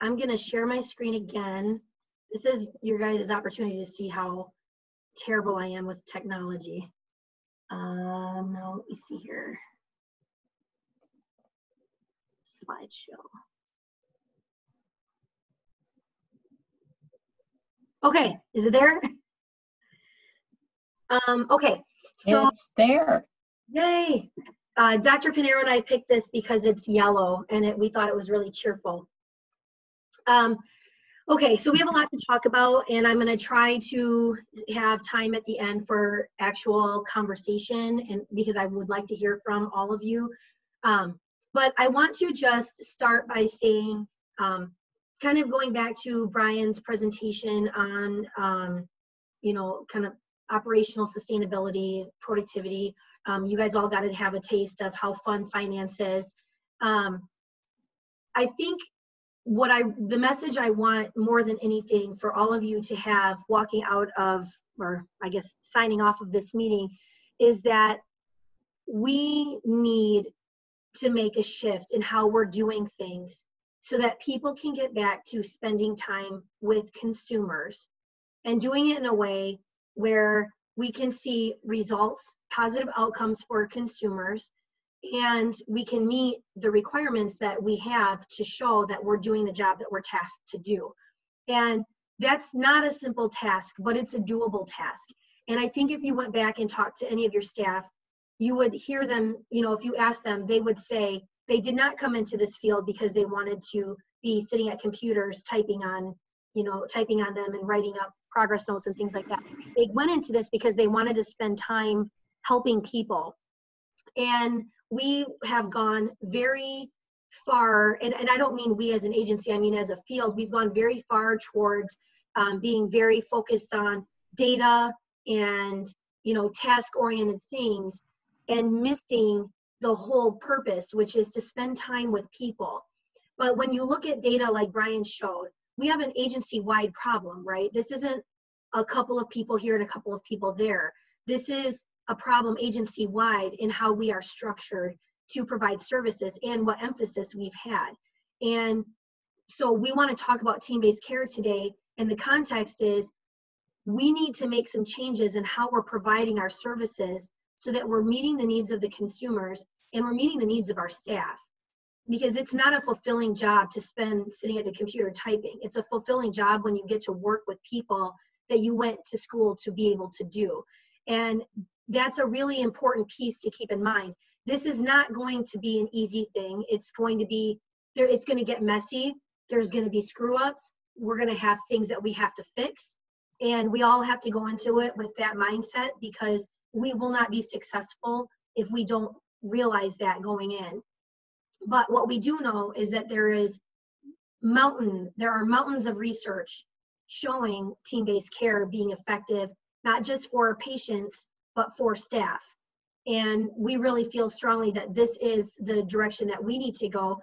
I'm gonna share my screen again. This is your guys' opportunity to see how terrible I am with technology. Um, now let me see here. Slideshow. Okay, is it there? Um, okay, so It's there. yay. Uh, Dr. Pinero and I picked this because it's yellow and it, we thought it was really cheerful. Um, okay, so we have a lot to talk about and I'm gonna try to have time at the end for actual conversation and because I would like to hear from all of you. Um, but I want to just start by saying, um, kind of going back to Brian's presentation on, um, you know, kind of operational sustainability, productivity. Um, you guys all got to have a taste of how fun finance is. Um, I think what I, the message I want more than anything for all of you to have walking out of, or I guess signing off of this meeting, is that we need to make a shift in how we're doing things so that people can get back to spending time with consumers and doing it in a way where we can see results, positive outcomes for consumers, and we can meet the requirements that we have to show that we're doing the job that we're tasked to do. And that's not a simple task, but it's a doable task. And I think if you went back and talked to any of your staff, you would hear them, you know, if you ask them, they would say they did not come into this field because they wanted to be sitting at computers typing on, you know, typing on them and writing up progress notes and things like that. They went into this because they wanted to spend time helping people. And we have gone very far, and, and I don't mean we as an agency, I mean as a field, we've gone very far towards um, being very focused on data and you know task oriented things and missing the whole purpose which is to spend time with people. But when you look at data like brian showed we have an agency wide problem right? This isn't a couple of people here and a couple of people there. This is a problem agency wide in how we are structured to provide services and what emphasis we've had. And so we want to talk about team-based care today and the context is we need to make some changes in how we're providing our services so that we're meeting the needs of the consumers and we're meeting the needs of our staff. Because it's not a fulfilling job to spend sitting at the computer typing. It's a fulfilling job when you get to work with people that you went to school to be able to do. And that's a really important piece to keep in mind. This is not going to be an easy thing. It's going to be there it's going to get messy. There's going to be screw ups we're going to have things that we have to fix. And we all have to go into it with that mindset because we will not be successful if we don't realize that going in. But what we do know is that there is mountain there are mountains of research showing team-based care being effective not just for patients but for staff and we really feel strongly that this is the direction that we need to go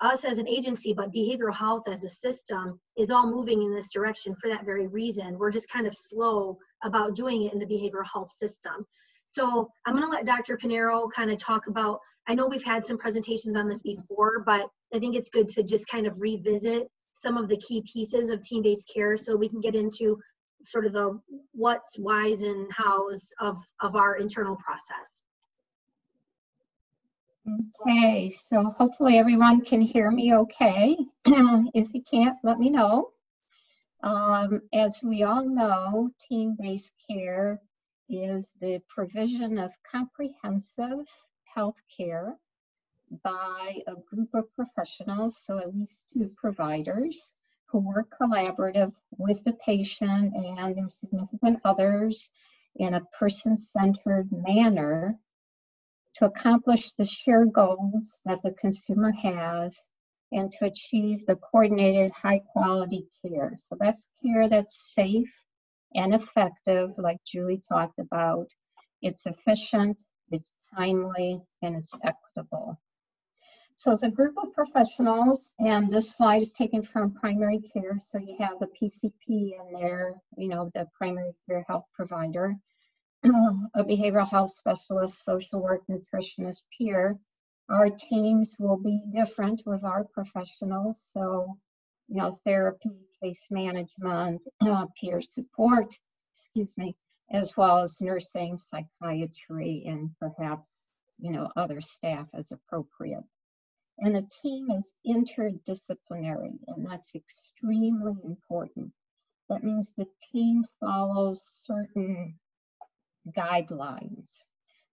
us as an agency, but behavioral health as a system is all moving in this direction for that very reason. We're just kind of slow about doing it in the behavioral health system. So I'm going to let Dr. Pinero kind of talk about. I know we've had some presentations on this before, but I think it's good to just kind of revisit some of the key pieces of team-based care so we can get into sort of the what's, whys, and hows of, of our internal process. Okay, so hopefully everyone can hear me okay. if you can't, let me know. Um, as we all know, team-based care is the provision of comprehensive health care by a group of professionals, so at least two providers, who work collaborative with the patient and their significant others in a person-centered manner to accomplish the shared goals that the consumer has and to achieve the coordinated high quality care. So that's care that's safe and effective, like Julie talked about. It's efficient, it's timely, and it's equitable. So as a group of professionals, and this slide is taken from primary care, so you have the PCP in there, you know, the primary care health provider a behavioral health specialist, social work, nutritionist, peer. Our teams will be different with our professionals. So you know, therapy, case management, uh, peer support, excuse me, as well as nursing, psychiatry, and perhaps, you know, other staff as appropriate. And a team is interdisciplinary, and that's extremely important. That means the team follows certain guidelines.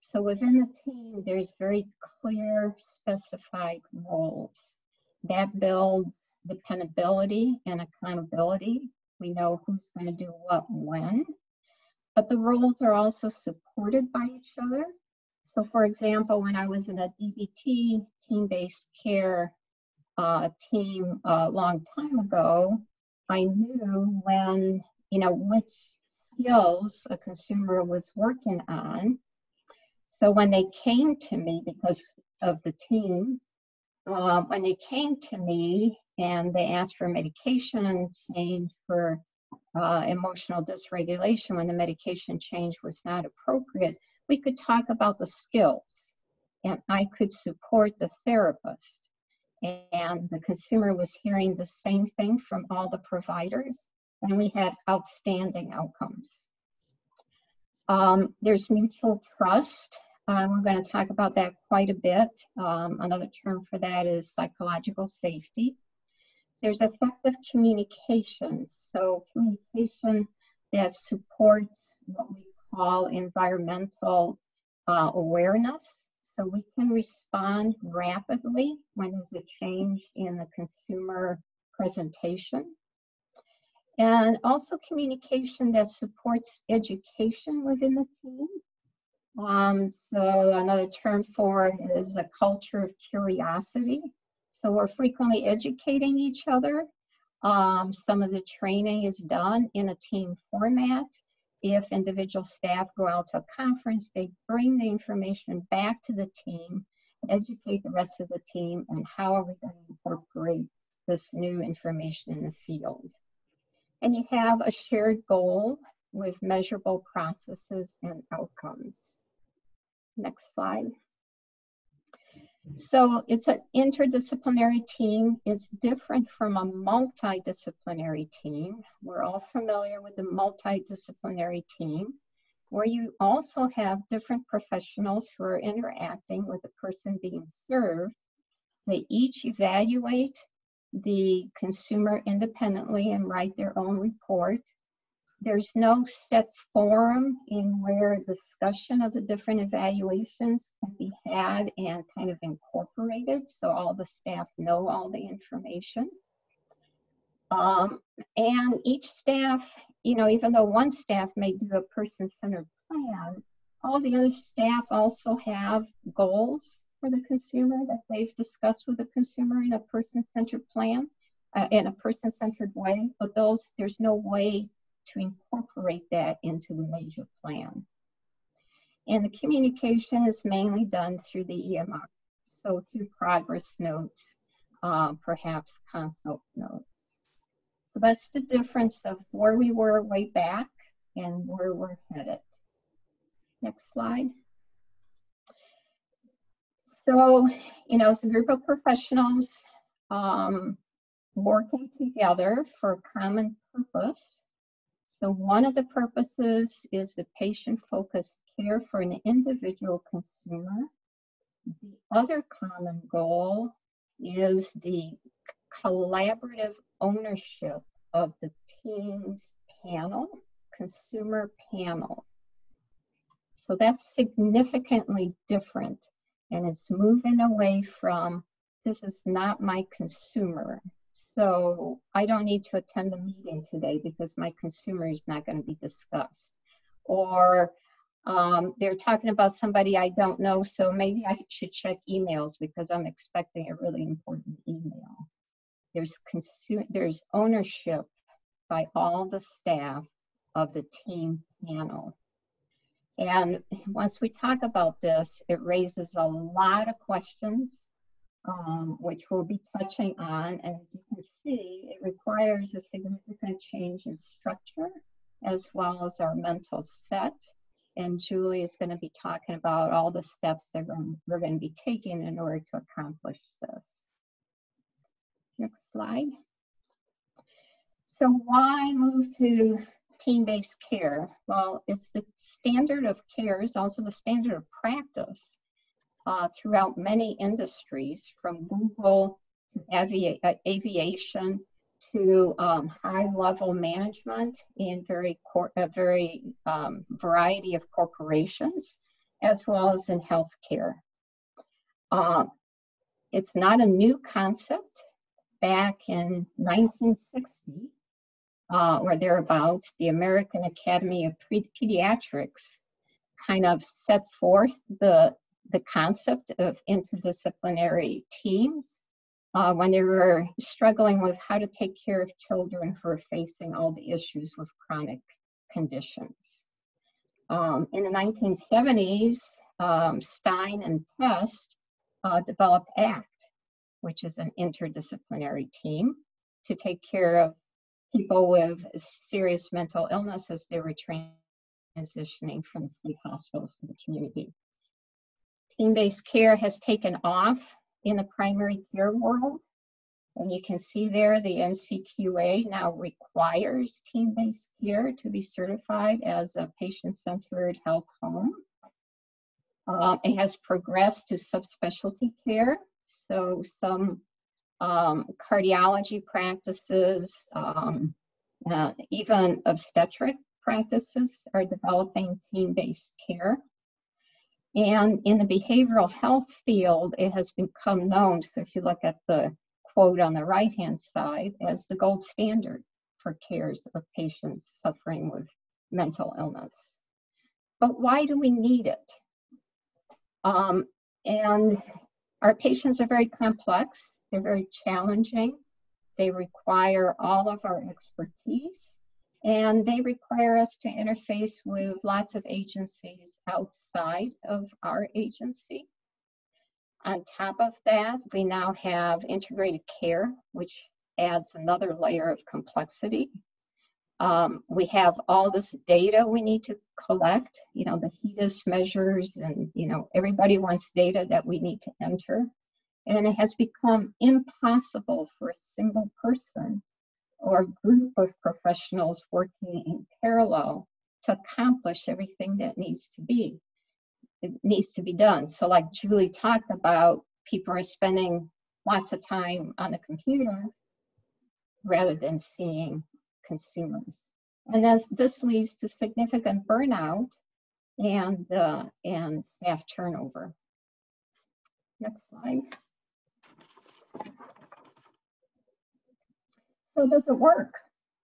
So within the team, there's very clear specified roles. That builds dependability and accountability. We know who's going to do what when. But the roles are also supported by each other. So for example, when I was in a DBT, team-based care uh, team a long time ago, I knew when, you know, which skills a consumer was working on. So when they came to me because of the team, uh, when they came to me and they asked for medication change for uh, emotional dysregulation when the medication change was not appropriate, we could talk about the skills and I could support the therapist. And the consumer was hearing the same thing from all the providers, and we had outstanding outcomes. Um, there's mutual trust. Um, we're going to talk about that quite a bit. Um, another term for that is psychological safety. There's effective communication. So, communication that supports what we call environmental uh, awareness so we can respond rapidly when there's a change in the consumer presentation. And also communication that supports education within the team. Um, so another term for it is a culture of curiosity. So we're frequently educating each other. Um, some of the training is done in a team format if individual staff go out to a conference, they bring the information back to the team, educate the rest of the team on how are we going to incorporate this new information in the field. And you have a shared goal with measurable processes and outcomes. Next slide. So it's an interdisciplinary team. It's different from a multidisciplinary team. We're all familiar with the multidisciplinary team, where you also have different professionals who are interacting with the person being served. They each evaluate the consumer independently and write their own report there's no set forum in where discussion of the different evaluations can be had and kind of incorporated so all the staff know all the information. Um, and each staff, you know, even though one staff may do a person-centered plan, all the other staff also have goals for the consumer that they've discussed with the consumer in a person-centered plan, uh, in a person-centered way, but those, there's no way to incorporate that into the major plan. And the communication is mainly done through the EMR, so through progress notes, uh, perhaps consult notes. So that's the difference of where we were way back and where we're headed. Next slide. So, you know, it's a group of professionals um, working together for a common purpose so one of the purposes is the patient-focused care for an individual consumer. The other common goal is the collaborative ownership of the team's panel, consumer panel. So that's significantly different and it's moving away from this is not my consumer so I don't need to attend the meeting today because my consumer is not going to be discussed. Or um, they're talking about somebody I don't know, so maybe I should check emails because I'm expecting a really important email. There's consu- there's ownership by all the staff of the team panel. And once we talk about this, it raises a lot of questions um, which we'll be touching on. And as you can see, it requires a significant change in structure as well as our mental set. And Julie is going to be talking about all the steps that we're going to be taking in order to accomplish this. Next slide. So why move to team-based care? Well, it's the standard of care, it's also the standard of practice uh, throughout many industries, from Google to avi uh, aviation to um, high-level management in very a very um, variety of corporations, as well as in healthcare. Uh, it's not a new concept. Back in 1960, uh, or thereabouts, the American Academy of Pediatrics kind of set forth the, the concept of interdisciplinary teams uh, when they were struggling with how to take care of children who are facing all the issues with chronic conditions. Um, in the 1970s, um, Stein and Test uh, developed ACT, which is an interdisciplinary team to take care of people with serious mental illness as they were transitioning from state hospitals to the community. Team-based care has taken off in the primary care world. And you can see there the NCQA now requires team-based care to be certified as a patient-centered health home. Um, it has progressed to subspecialty care. So some um, cardiology practices, um, uh, even obstetric practices are developing team-based care. And in the behavioral health field, it has become known, so if you look at the quote on the right-hand side, as the gold standard for cares of patients suffering with mental illness. But why do we need it? Um, and our patients are very complex. They're very challenging. They require all of our expertise and they require us to interface with lots of agencies outside of our agency. On top of that, we now have integrated care, which adds another layer of complexity. Um, we have all this data we need to collect, you know, the HEDIS measures and, you know, everybody wants data that we need to enter and it has become impossible for a single person or group of professionals working in parallel to accomplish everything that needs to be it needs to be done. So like julie talked about people are spending lots of time on the computer rather than seeing consumers. And as this leads to significant burnout and uh, and staff turnover. Next slide so does it work?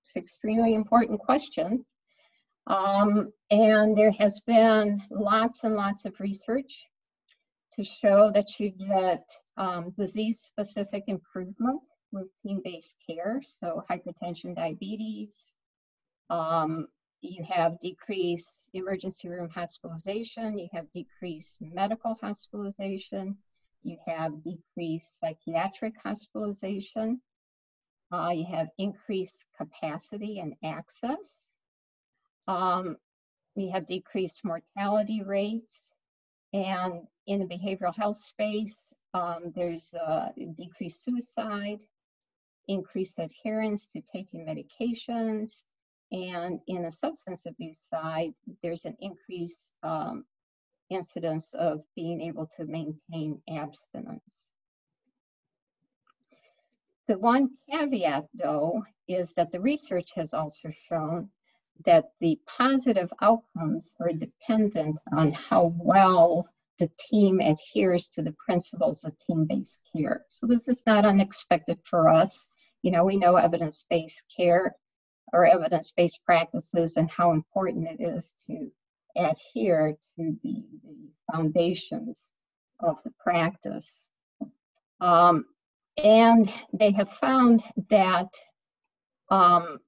It's an extremely important question. Um, and there has been lots and lots of research to show that you get um, disease-specific improvement with team-based care. So hypertension, diabetes, um, you have decreased emergency room hospitalization, you have decreased medical hospitalization, you have decreased psychiatric hospitalization, uh, you have increased capacity and access. Um, we have decreased mortality rates. And in the behavioral health space, um, there's uh, decreased suicide, increased adherence to taking medications. And in the substance abuse side, there's an increased um, incidence of being able to maintain abstinence. The one caveat, though, is that the research has also shown that the positive outcomes are dependent on how well the team adheres to the principles of team-based care. So this is not unexpected for us. You know, we know evidence-based care or evidence-based practices and how important it is to adhere to the, the foundations of the practice. Um, and they have found that um,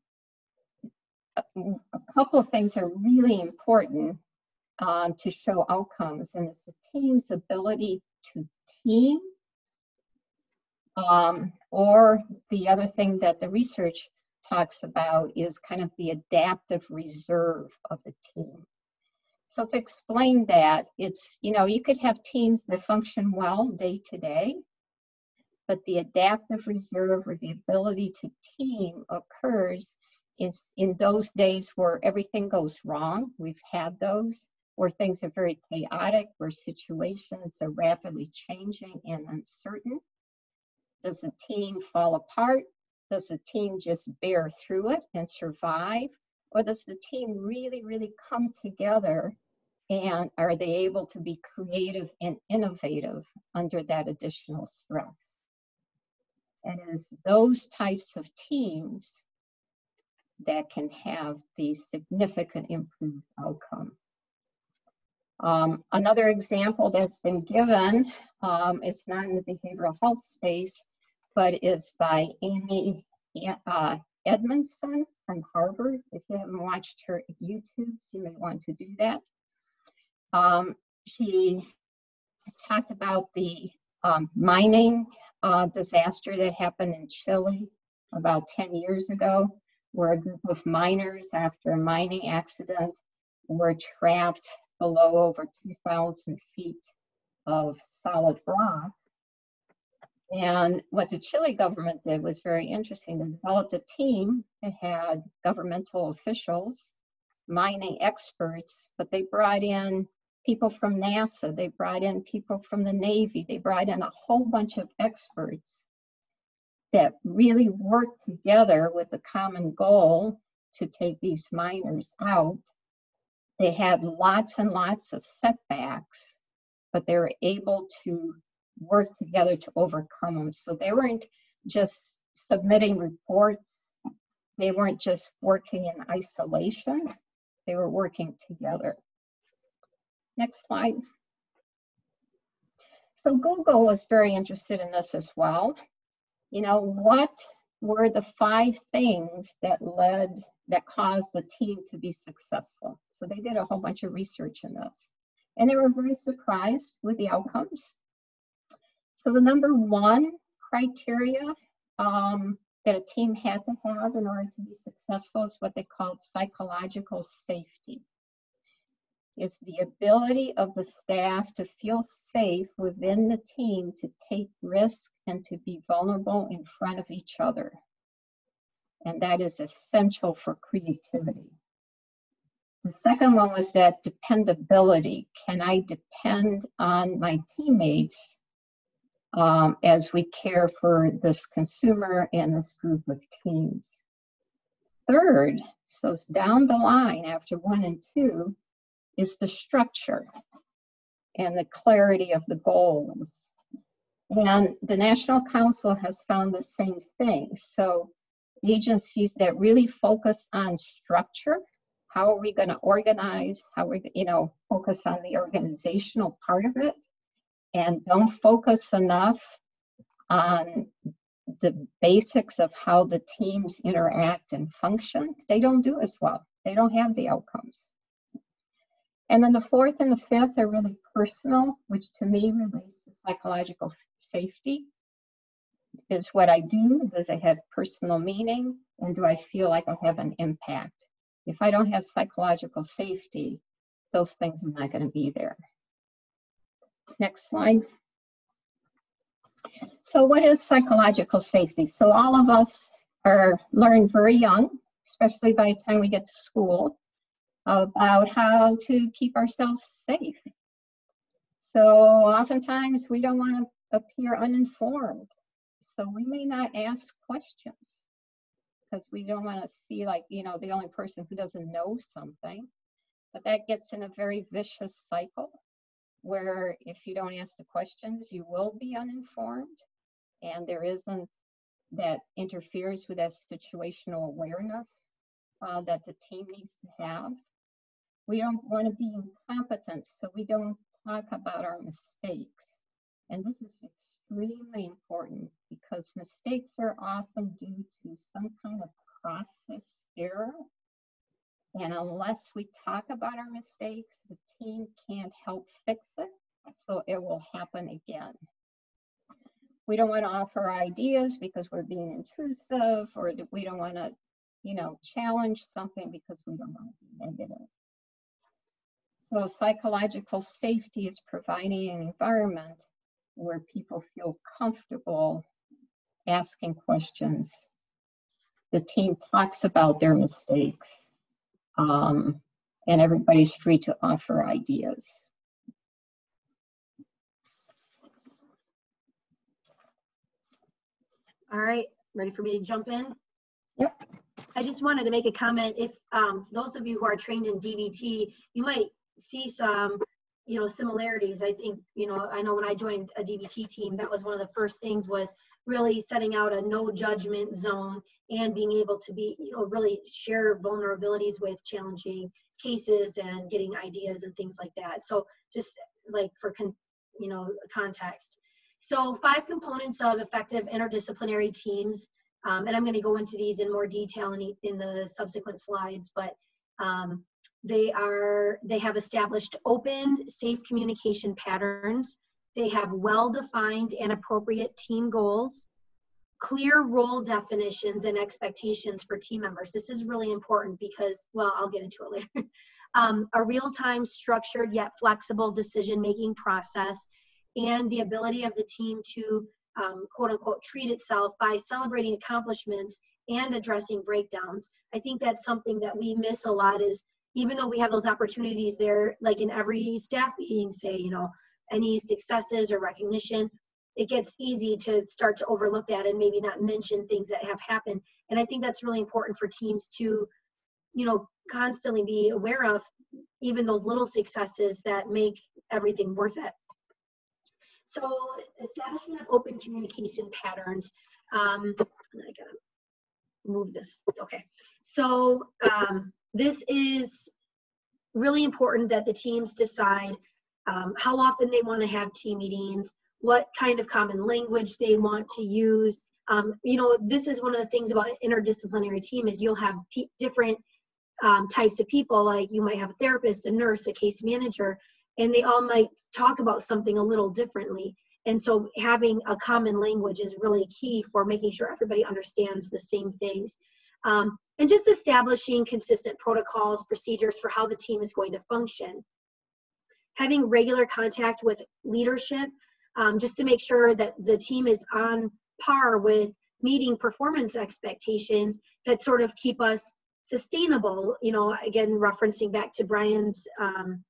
a, couple of things are really important uh, to show outcomes, and it's the team's ability to team, um, or the other thing that the research talks about is kind of the adaptive reserve of the team. So to explain that, it's, you know, you could have teams that function well day to day, but the adaptive reserve or the ability to team occurs in, in those days where everything goes wrong. We've had those where things are very chaotic, where situations are rapidly changing and uncertain. Does the team fall apart? Does the team just bear through it and survive? Or does the team really, really come together and are they able to be creative and innovative under that additional stress? And it's those types of teams that can have the significant improved outcome. Um, another example that's been given, um, it's not in the behavioral health space, but is by Amy uh, Edmondson from Harvard. If you haven't watched her YouTube, you may want to do that. Um, she talked about the um, mining uh, disaster that happened in Chile about 10 years ago, where a group of miners, after a mining accident, were trapped below over 2,000 feet of solid rock. And what the Chile government did was very interesting. They developed a team that had governmental officials, mining experts, but they brought in people from NASA, they brought in people from the Navy, they brought in a whole bunch of experts that really worked together with a common goal to take these miners out. They had lots and lots of setbacks, but they were able to work together to overcome them. So they weren't just submitting reports, they weren't just working in isolation, they were working together. Next slide. So Google was very interested in this as well. You know, what were the five things that led, that caused the team to be successful? So they did a whole bunch of research in this. And they were very surprised with the outcomes. So the number one criteria um, that a team had to have in order to be successful is what they called psychological safety is the ability of the staff to feel safe within the team to take risks and to be vulnerable in front of each other. And that is essential for creativity. The second one was that dependability. Can I depend on my teammates um, as we care for this consumer and this group of teams? Third, so it's down the line after one and two, is the structure and the clarity of the goals. And the National Council has found the same thing. So agencies that really focus on structure, how are we going to organize, how are we, you know, focus on the organizational part of it, and don't focus enough on the basics of how the teams interact and function, they don't do as well. They don't have the outcomes. And then the fourth and the fifth are really personal, which to me relates to psychological safety. Is what I do, does it have personal meaning? And do I feel like I have an impact? If I don't have psychological safety, those things are not going to be there. Next slide. So what is psychological safety? So all of us are learned very young, especially by the time we get to school, about how to keep ourselves safe. So oftentimes we don't want to appear uninformed. So we may not ask questions because we don't want to see like, you know, the only person who doesn't know something. But that gets in a very vicious cycle where if you don't ask the questions, you will be uninformed. And there isn't that interferes with that situational awareness uh, that the team needs to have. We don't want to be incompetent, so we don't talk about our mistakes. And this is extremely important because mistakes are often due to some kind of process error. And unless we talk about our mistakes, the team can't help fix it, so it will happen again. We don't want to offer ideas because we're being intrusive, or we don't want to, you know, challenge something because we don't want to be negative. So psychological safety is providing an environment where people feel comfortable asking questions. The team talks about their mistakes. Um, and everybody's free to offer ideas. All right, ready for me to jump in? Yep. I just wanted to make a comment. If um, those of you who are trained in DBT, you might see some, you know, similarities. I think, you know, I know when I joined a DBT team, that was one of the first things was really setting out a no judgment zone and being able to be, you know, really share vulnerabilities with challenging cases and getting ideas and things like that. So just like for, con, you know, context. So five components of effective interdisciplinary teams, um, and I'm going to go into these in more detail in, in the subsequent slides, but um, they are, they have established open, safe communication patterns. They have well-defined and appropriate team goals, clear role definitions and expectations for team members. This is really important because, well, I'll get into it later. um, a real-time structured yet flexible decision-making process and the ability of the team to um, quote unquote treat itself by celebrating accomplishments and addressing breakdowns. I think that's something that we miss a lot is even though we have those opportunities there, like in every staff meeting, say, you know, any successes or recognition, it gets easy to start to overlook that and maybe not mention things that have happened. And I think that's really important for teams to, you know, constantly be aware of even those little successes that make everything worth it. So establishment of open communication patterns. Um, I gotta move this. Okay. So um, this is really important that the teams decide um, how often they want to have team meetings, what kind of common language they want to use. Um, you know, this is one of the things about interdisciplinary team is you'll have different um, types of people. Like you might have a therapist, a nurse, a case manager, and they all might talk about something a little differently. And so having a common language is really key for making sure everybody understands the same things. Um, and just establishing consistent protocols, procedures for how the team is going to function. Having regular contact with leadership, um, just to make sure that the team is on par with meeting performance expectations that sort of keep us sustainable, you know, again, referencing back to Brian's um,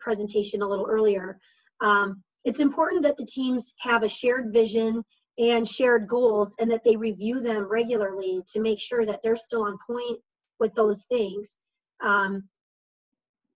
presentation a little earlier. Um, it's important that the teams have a shared vision and shared goals and that they review them regularly to make sure that they're still on point with those things. Um,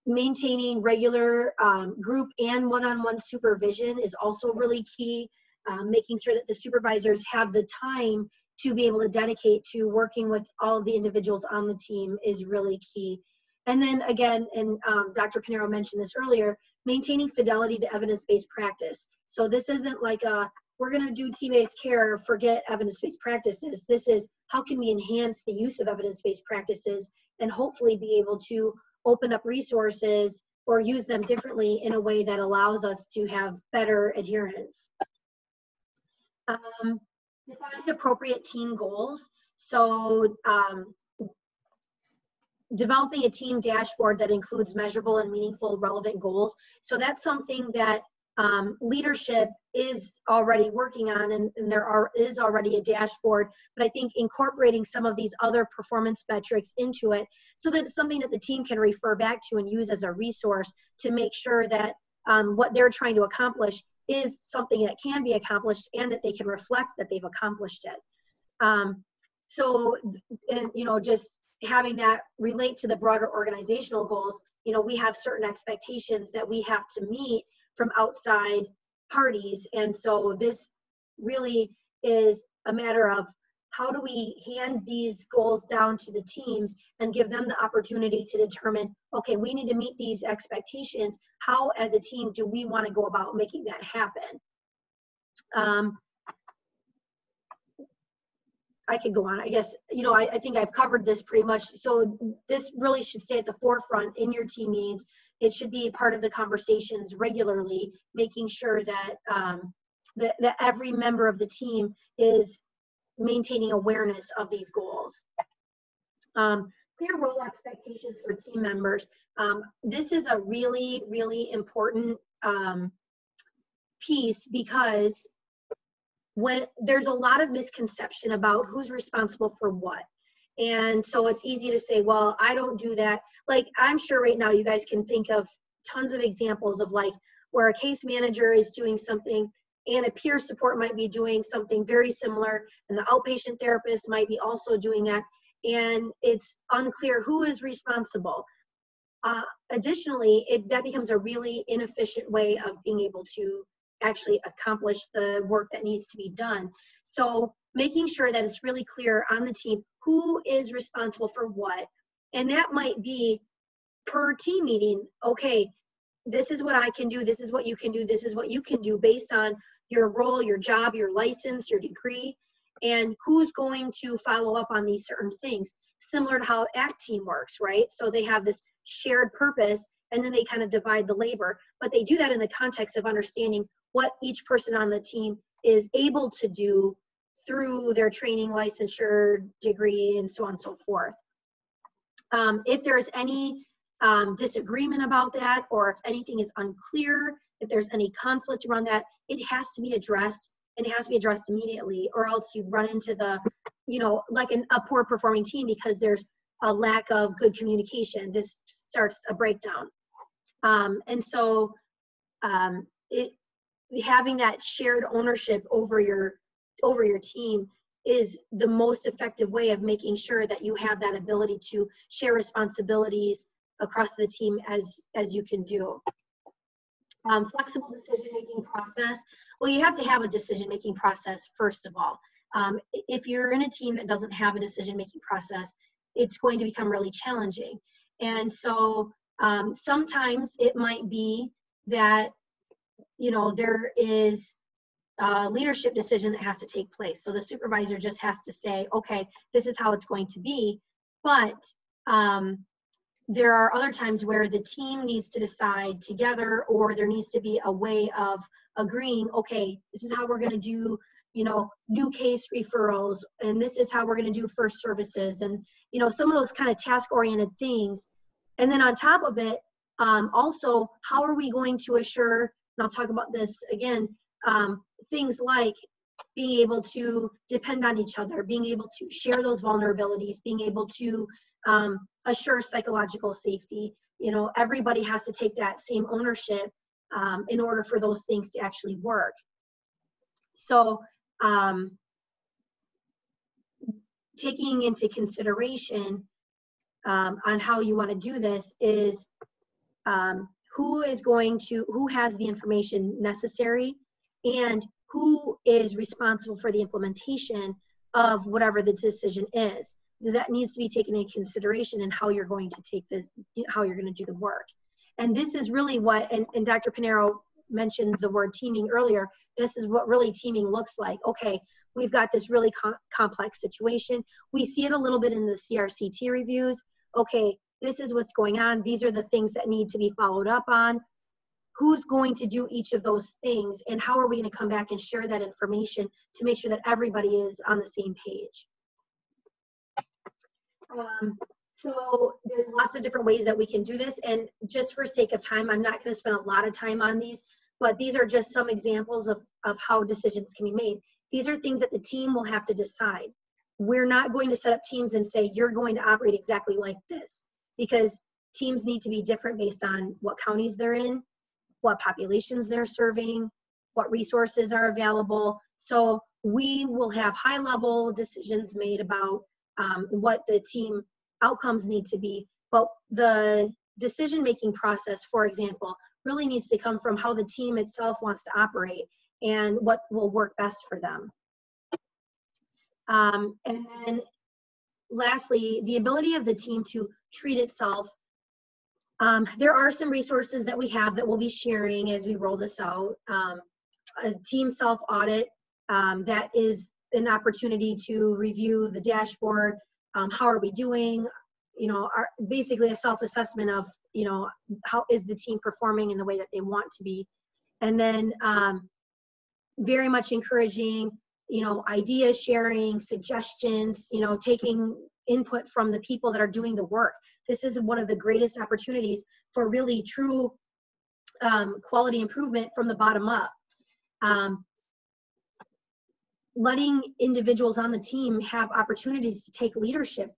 maintaining regular um, group and one-on-one supervision is also really key. Um, making sure that the supervisors have the time to be able to dedicate to working with all the individuals on the team is really key. And then again, and um, Dr. Pinero mentioned this earlier, maintaining fidelity to evidence-based practice. So this isn't like a, we're gonna do team-based care, forget evidence-based practices. This is how can we enhance the use of evidence-based practices and hopefully be able to open up resources or use them differently in a way that allows us to have better adherence. Um, defining appropriate team goals. So um, developing a team dashboard that includes measurable and meaningful relevant goals. So that's something that um, leadership is already working on and, and, there are is already a dashboard but i think incorporating some of these other performance metrics into it so that it's something that the team can refer back to and use as a resource to make sure that um, what they're trying to accomplish is something that can be accomplished and that they can reflect that they've accomplished it. Um, so and you know just having that relate to the broader organizational goals, you know, we have certain expectations that we have to meet from outside parties. And so this really is a matter of how do we hand these goals down to the teams and give them the opportunity to determine, okay, we need to meet these expectations. How, as a team, do we want to go about making that happen? Um, I could go on. I guess, you know, I, I, think I've covered this pretty much. So this really should stay at the forefront in your team meetings. It should be part of the conversations regularly, making sure that, um, that, that every member of the team is maintaining awareness of these goals. Um, clear role expectations for team members. Um, this is a really, really important um, piece because when there's a lot of misconception about who's responsible for what. And so it's easy to say, well, I don't do that. Like, I'm sure right now you guys can think of tons of examples of like where a case manager is doing something and a peer support might be doing something very similar and the outpatient therapist might be also doing that. And it's unclear who is responsible. Uh, additionally it that becomes a really inefficient way of being able to actually accomplish the work that needs to be done. So making sure that it's really clear on the team who is responsible for what and that might be per team meeting okay this is what i can do this is what you can do this is what you can do based on your role, your job, your license, your degree, and who's going to follow up on these certain things. Similar to how ACT team works, right? So they have this shared purpose and then they kind of divide the labor, but they do that in the context of understanding what each person on the team is able to do through their training, licensure, degree, and so on and so forth. Um, if there's any um, disagreement about that, or if anything is unclear, if there's any conflict around that, it has to be addressed and it has to be addressed immediately or else you run into the, you know, like an, a poor performing team because there's a lack of good communication. This starts a breakdown. Um, and so um, it, having that shared ownership over your over your team is the most effective way of making sure that you have that ability to share responsibilities across the team as as you can do um, flexible decision-making process. Well, you have to have a decision-making process, first of all. Um, if you're in a team that doesn't have a decision-making process, it's going to become really challenging. And so um, sometimes it might be that, you know, there is a leadership decision that has to take place. So the supervisor just has to say, okay, this is how it's going to be. But um, there are other times where the team needs to decide together or there needs to be a way of agreeing okay this is how we're going to do you know new case referrals and this is how we're going to do first services and you know some of those kind of task oriented things and then on top of it um, also how are we going to assure and i'll talk about this again um, things like being able to depend on each other being able to share those vulnerabilities being able to um, assure psychological safety. You know, everybody has to take that same ownership um, in order for those things to actually work. So, um, taking into consideration um, on how you want to do this is um, who is going to, who has the information necessary and who is responsible for the implementation of whatever the decision is that needs to be taken into consideration in how you're going to take this, how you're going to do the work. And this is really what, and, and Dr. Pinero mentioned the word teaming earlier. This is what really teaming looks like. Okay, we've got this really com complex situation. We see it a little bit in the CRCT reviews. Okay, this is what's going on. These are the things that need to be followed up on. Who's going to do each of those things and how are we going to come back and share that information to make sure that everybody is on the same page? Um, so there's lots of different ways that we can do this. And just for sake of time, I'm not going to spend a lot of time on these, but these are just some examples of, of how decisions can be made. These are things that the team will have to decide. We're not going to set up teams and say, you're going to operate exactly like this because teams need to be different based on what counties they're in, what populations they're serving, what resources are available. So we will have high level decisions made about um, what the team outcomes need to be. But the decision making process, for example, really needs to come from how the team itself wants to operate and what will work best for them. Um, and then lastly, the ability of the team to treat itself. Um, there are some resources that we have that we'll be sharing as we roll this out. Um, a team self audit um, that is an opportunity to review the dashboard. Um, how are we doing? You know, our, basically a self-assessment of, you know, how is the team performing in the way that they want to be. And then um, very much encouraging, you know, idea sharing, suggestions, you know, taking input from the people that are doing the work. This is one of the greatest opportunities for really true um, quality improvement from the bottom up. Um, letting individuals on the team have opportunities to take leadership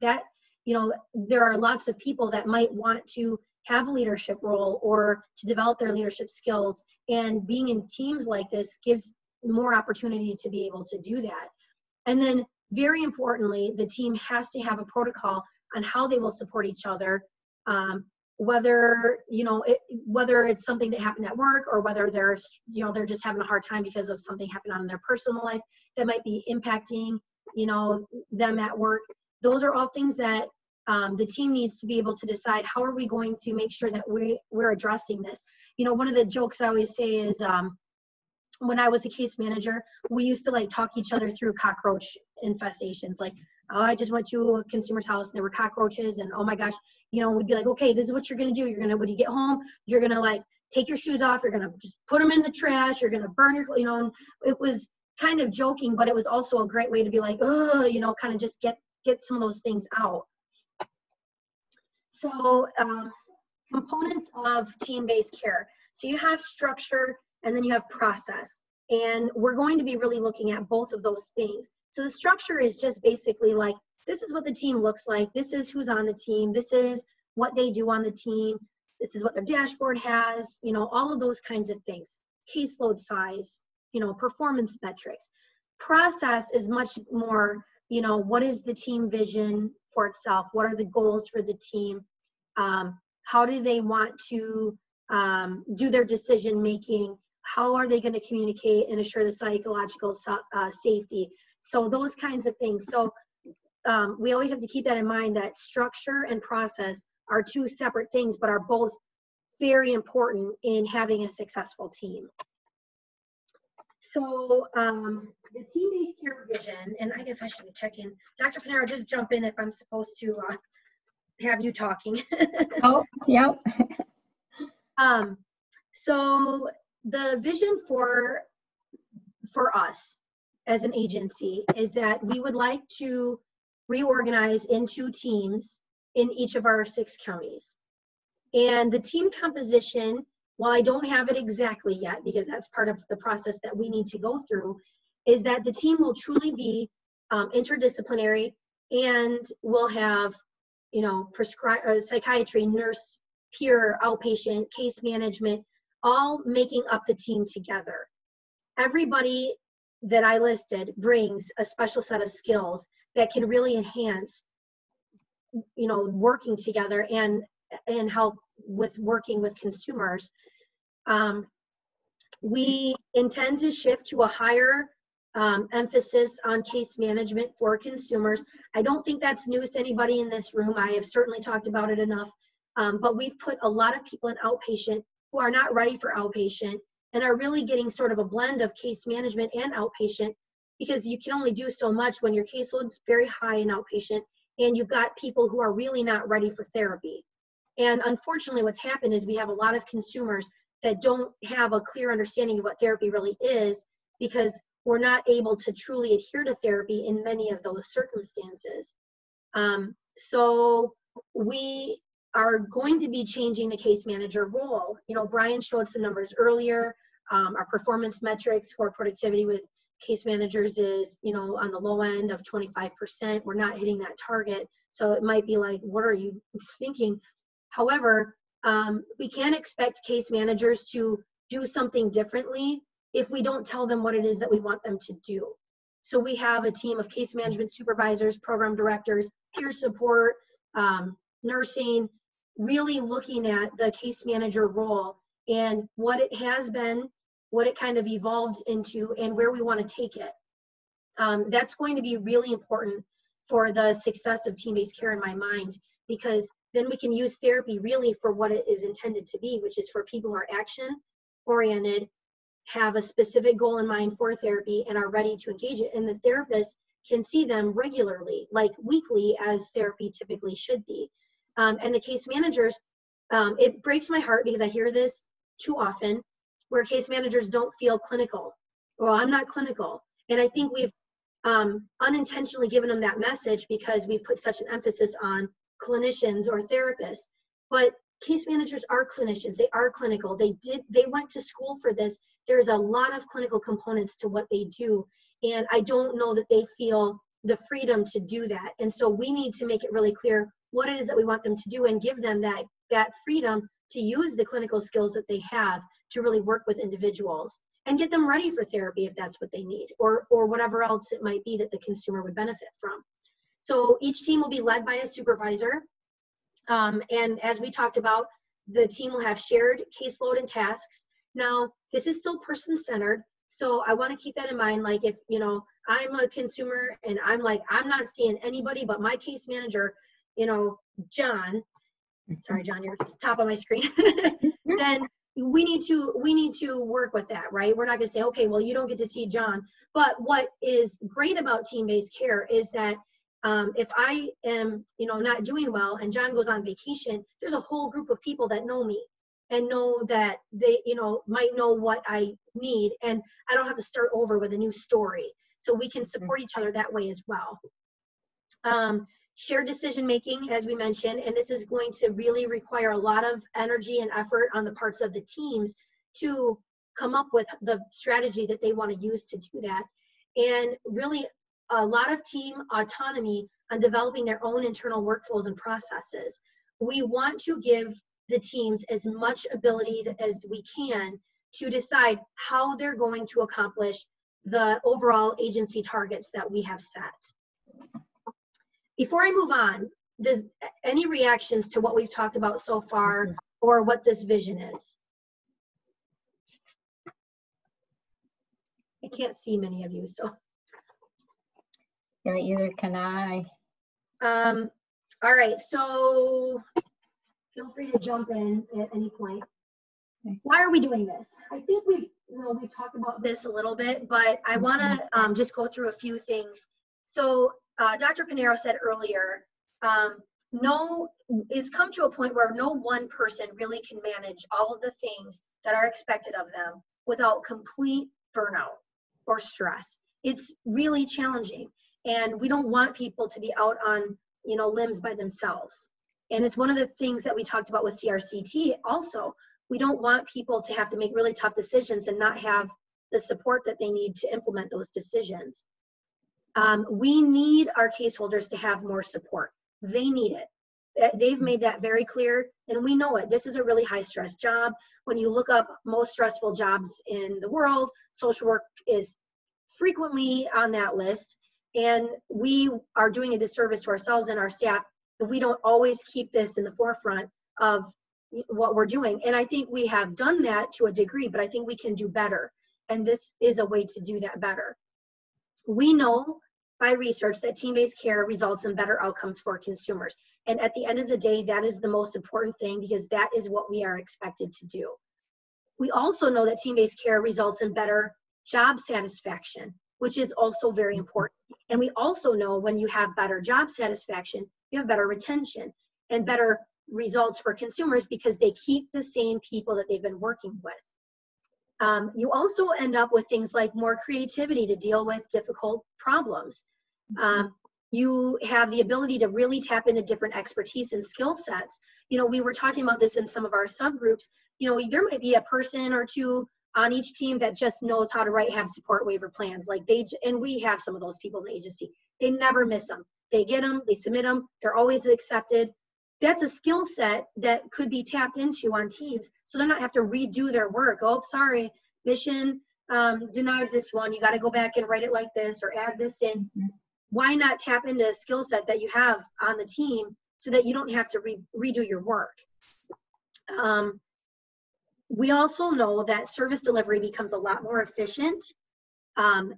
that you know there are lots of people that might want to have a leadership role or to develop their leadership skills and being in teams like this gives more opportunity to be able to do that and then very importantly the team has to have a protocol on how they will support each other um, whether you know it, whether it's something that happened at work or whether they're you know they're just having a hard time because of something happened in their personal life that might be impacting you know them at work. Those are all things that um, the team needs to be able to decide how are we going to make sure that we, we're addressing this. You know one of the jokes i always say is um, when i was a case manager we used to like talk each other through cockroach infestations like oh, i just went to a consumer's house and there were cockroaches and oh my gosh you know we'd be like okay this is what you're gonna do you're gonna when you get home you're gonna like take your shoes off you're gonna just put them in the trash you're gonna burn your you know and it was kind of joking but it was also a great way to be like oh you know kind of just get get some of those things out so um, components of team-based care. So you have structure and then you have process. And we're going to be really looking at both of those things. So the structure is just basically like, this is what the team looks like. This is who's on the team. This is what they do on the team. This is what their dashboard has, you know, all of those kinds of things. Caseload size, you know, performance metrics. Process is much more, you know, what is the team vision? for itself? What are the goals for the team? Um, how do they want to um, do their decision making? How are they going to communicate and assure the psychological uh, safety? So those kinds of things. So um, we always have to keep that in mind that structure and process are two separate things, but are both very important in having a successful team. So um, the team-based care vision, and I guess I should check in. Dr. Pinero, just jump in if I'm supposed to uh, have you talking. oh, yeah. um, so the vision for for us as an agency is that we would like to reorganize into teams in each of our six counties. And the team composition while I don't have it exactly yet, because that's part of the process that we need to go through, is that the team will truly be um, interdisciplinary and will have, you know, prescribe uh, psychiatry, nurse, peer, outpatient, case management, all making up the team together. Everybody that I listed brings a special set of skills that can really enhance, you know, working together and and help with working with consumers. Um, we intend to shift to a higher um, emphasis on case management for consumers. I don't think that's news to anybody in this room. I have certainly talked about it enough. Um, but we've put a lot of people in outpatient who are not ready for outpatient and are really getting sort of a blend of case management and outpatient because you can only do so much when your caseload's very high in outpatient and you've got people who are really not ready for therapy. And unfortunately, what's happened is we have a lot of consumers that don't have a clear understanding of what therapy really is because we're not able to truly adhere to therapy in many of those circumstances. Um, so we are going to be changing the case manager role. You know, Brian showed some numbers earlier. Um, our performance metrics for productivity with case managers is, you know, on the low end of 25%. We're not hitting that target. So it might be like, what are you thinking? However, um, we can't expect case managers to do something differently if we don't tell them what it is that we want them to do. So we have a team of case management supervisors, program directors, peer support, um, nursing, really looking at the case manager role and what it has been, what it kind of evolved into, and where we want to take it. Um, that's going to be really important for the success of team-based care in my mind because then we can use therapy really for what it is intended to be, which is for people who are action oriented, have a specific goal in mind for therapy, and are ready to engage it. And the therapist can see them regularly, like weekly, as therapy typically should be. Um, and the case managers, um, it breaks my heart because I hear this too often where case managers don't feel clinical. Well, I'm not clinical. And I think we've um, unintentionally given them that message because we've put such an emphasis on clinicians or therapists, but case managers are clinicians. They are clinical. They did, they went to school for this. There's a lot of clinical components to what they do. And I don't know that they feel the freedom to do that. And so we need to make it really clear what it is that we want them to do and give them that, that freedom to use the clinical skills that they have to really work with individuals and get them ready for therapy if that's what they need or, or whatever else it might be that the consumer would benefit from. So each team will be led by a supervisor. Um, and as we talked about, the team will have shared caseload and tasks. Now, this is still person-centered, so I want to keep that in mind. Like if, you know, I'm a consumer and I'm like, I'm not seeing anybody but my case manager, you know, John, sorry, John, you're top of my screen, then we need to we need to work with that right? We're not going to say okay well you don't get to see john. But what is great about team-based care is that um, if i am you know not doing well and john goes on vacation there's a whole group of people that know me and know that they you know might know what i need and i don't have to start over with a new story. So we can support each other that way as well. Um, shared decision making as we mentioned and this is going to really require a lot of energy and effort on the parts of the teams to come up with the strategy that they want to use to do that. And really a lot of team autonomy on developing their own internal workflows and processes. We want to give the teams as much ability as we can to decide how they're going to accomplish the overall agency targets that we have set before I move on, does any reactions to what we've talked about so far or what this vision is? I can't see many of you, so. Yeah, either can I. Um, all right, so feel free to jump in at any point. Why are we doing this? I think we've, you know, we've talked about this a little bit, but I want to um, just go through a few things. So uh, Dr. Pinero said earlier, um, no, it's come to a point where no one person really can manage all of the things that are expected of them without complete burnout or stress. It's really challenging. And we don't want people to be out on, you know, limbs by themselves. And it's one of the things that we talked about with CRCT also. We don't want people to have to make really tough decisions and not have the support that they need to implement those decisions. Um, we need our case holders to have more support. They need it. They've made that very clear, and we know it. This is a really high stress job. When you look up most stressful jobs in the world, social work is frequently on that list. And we are doing a disservice to ourselves and our staff if we don't always keep this in the forefront of what we're doing. And I think we have done that to a degree, but I think we can do better. And this is a way to do that better. We know by research that team-based care results in better outcomes for consumers. And at the end of the day, that is the most important thing because that is what we are expected to do. We also know that team-based care results in better job satisfaction, which is also very important. And we also know when you have better job satisfaction, you have better retention and better results for consumers because they keep the same people that they've been working with. Um, you also end up with things like more creativity to deal with difficult problems. Um, you HAB the ability to really tap into different expertise and skill sets. You know, we were talking about this in some of our subgroups. You know, there might be a person or two on each team that just knows how to write have support waiver plans. Like they, and we have some of those people in the agency. They never miss them. They get them, they submit them, they're always accepted. That's a skill set that could be tapped into on teams. So they're not have to redo their work. Oh, sorry, mission um, denied this one. You got to go back and write it like this or add this in. Why not tap into a skill set that you have on the team so that you don't have to re- redo your work? Um, we also know that service delivery becomes a lot more efficient. Um,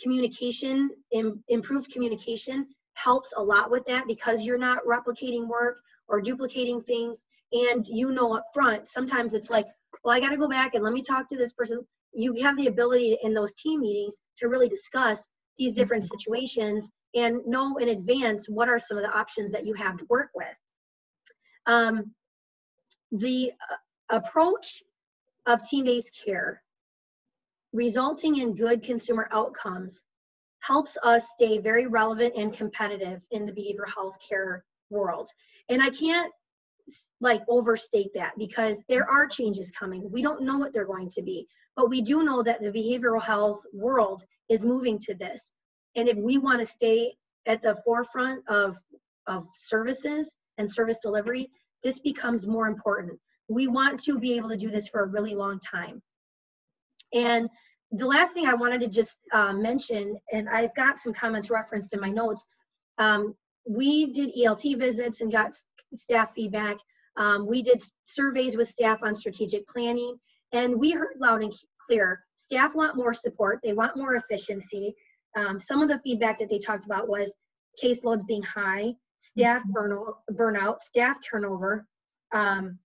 communication, Im- improved communication helps a lot with that because you're not replicating work or duplicating things. And you know up front, sometimes it's like, well, I got to go back and let me talk to this person. You have the ability in those team meetings to really discuss these different situations and know in advance what are some of the options that you have to work with. Um, the uh, approach of team-based care resulting in good consumer outcomes helps us stay very relevant and competitive in the behavioral health care world. And I can't like overstate that because there are changes coming. We don't know what they're going to be. But we do know that the behavioral health world is moving to this. And if we want to stay at the forefront of, of services and service delivery, this becomes more important. We want to be able to do this for a really long time. And the last thing I wanted to just uh, mention, and I've got some comments referenced in my notes, um, we did ELT visits and got staff feedback. Um, we did surveys with staff on strategic planning, and we heard loud and clear staff want more support, they want more efficiency. Um, some of the feedback that they talked about was caseloads being high, staff burnout, burnout staff turnover. Um,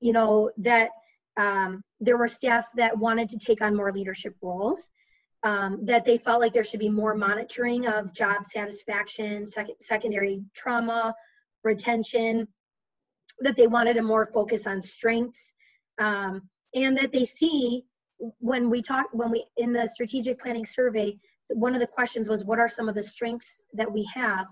you know, that um, there were staff that wanted to take on more leadership roles, um, that they felt like there should be more monitoring of job satisfaction, sec secondary trauma, retention, that they wanted a more focus on strengths, um, and that they see when we talk, when we, in the strategic planning survey, one of the questions was, what are some of the strengths that we have?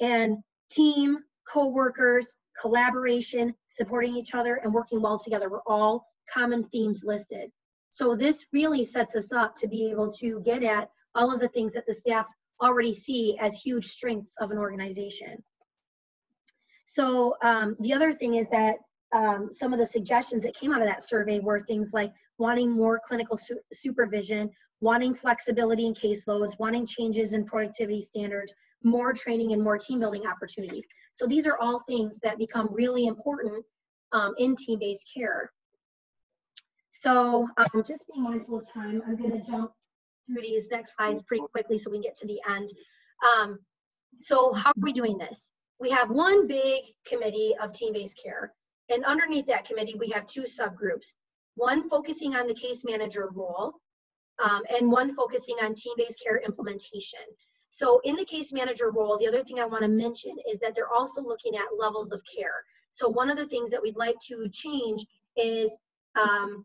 And team, co-workers, collaboration, supporting each other, and working well together were all common themes listed. So this really sets us up to be able to get at all of the things that the staff already see as huge strengths of an organization. So um, the other thing is that um, some of the suggestions that came out of that survey were things like wanting more clinical su supervision, wanting flexibility in caseloads, wanting changes in productivity standards, more training and more team building opportunities. So these are all things that become really important um, in team-based care. So um, just being mindful of time, I'm gonna jump through these next slides pretty quickly so we get to the end. Um, so how are we doing this? We have one big committee of team-based care. And underneath that committee, we have two subgroups. One focusing on the case manager role, um, and one focusing on team-based care implementation. So in the case manager role, the other thing I wanna mention is that they're also looking at levels of care. So one of the things that we'd like to change is um,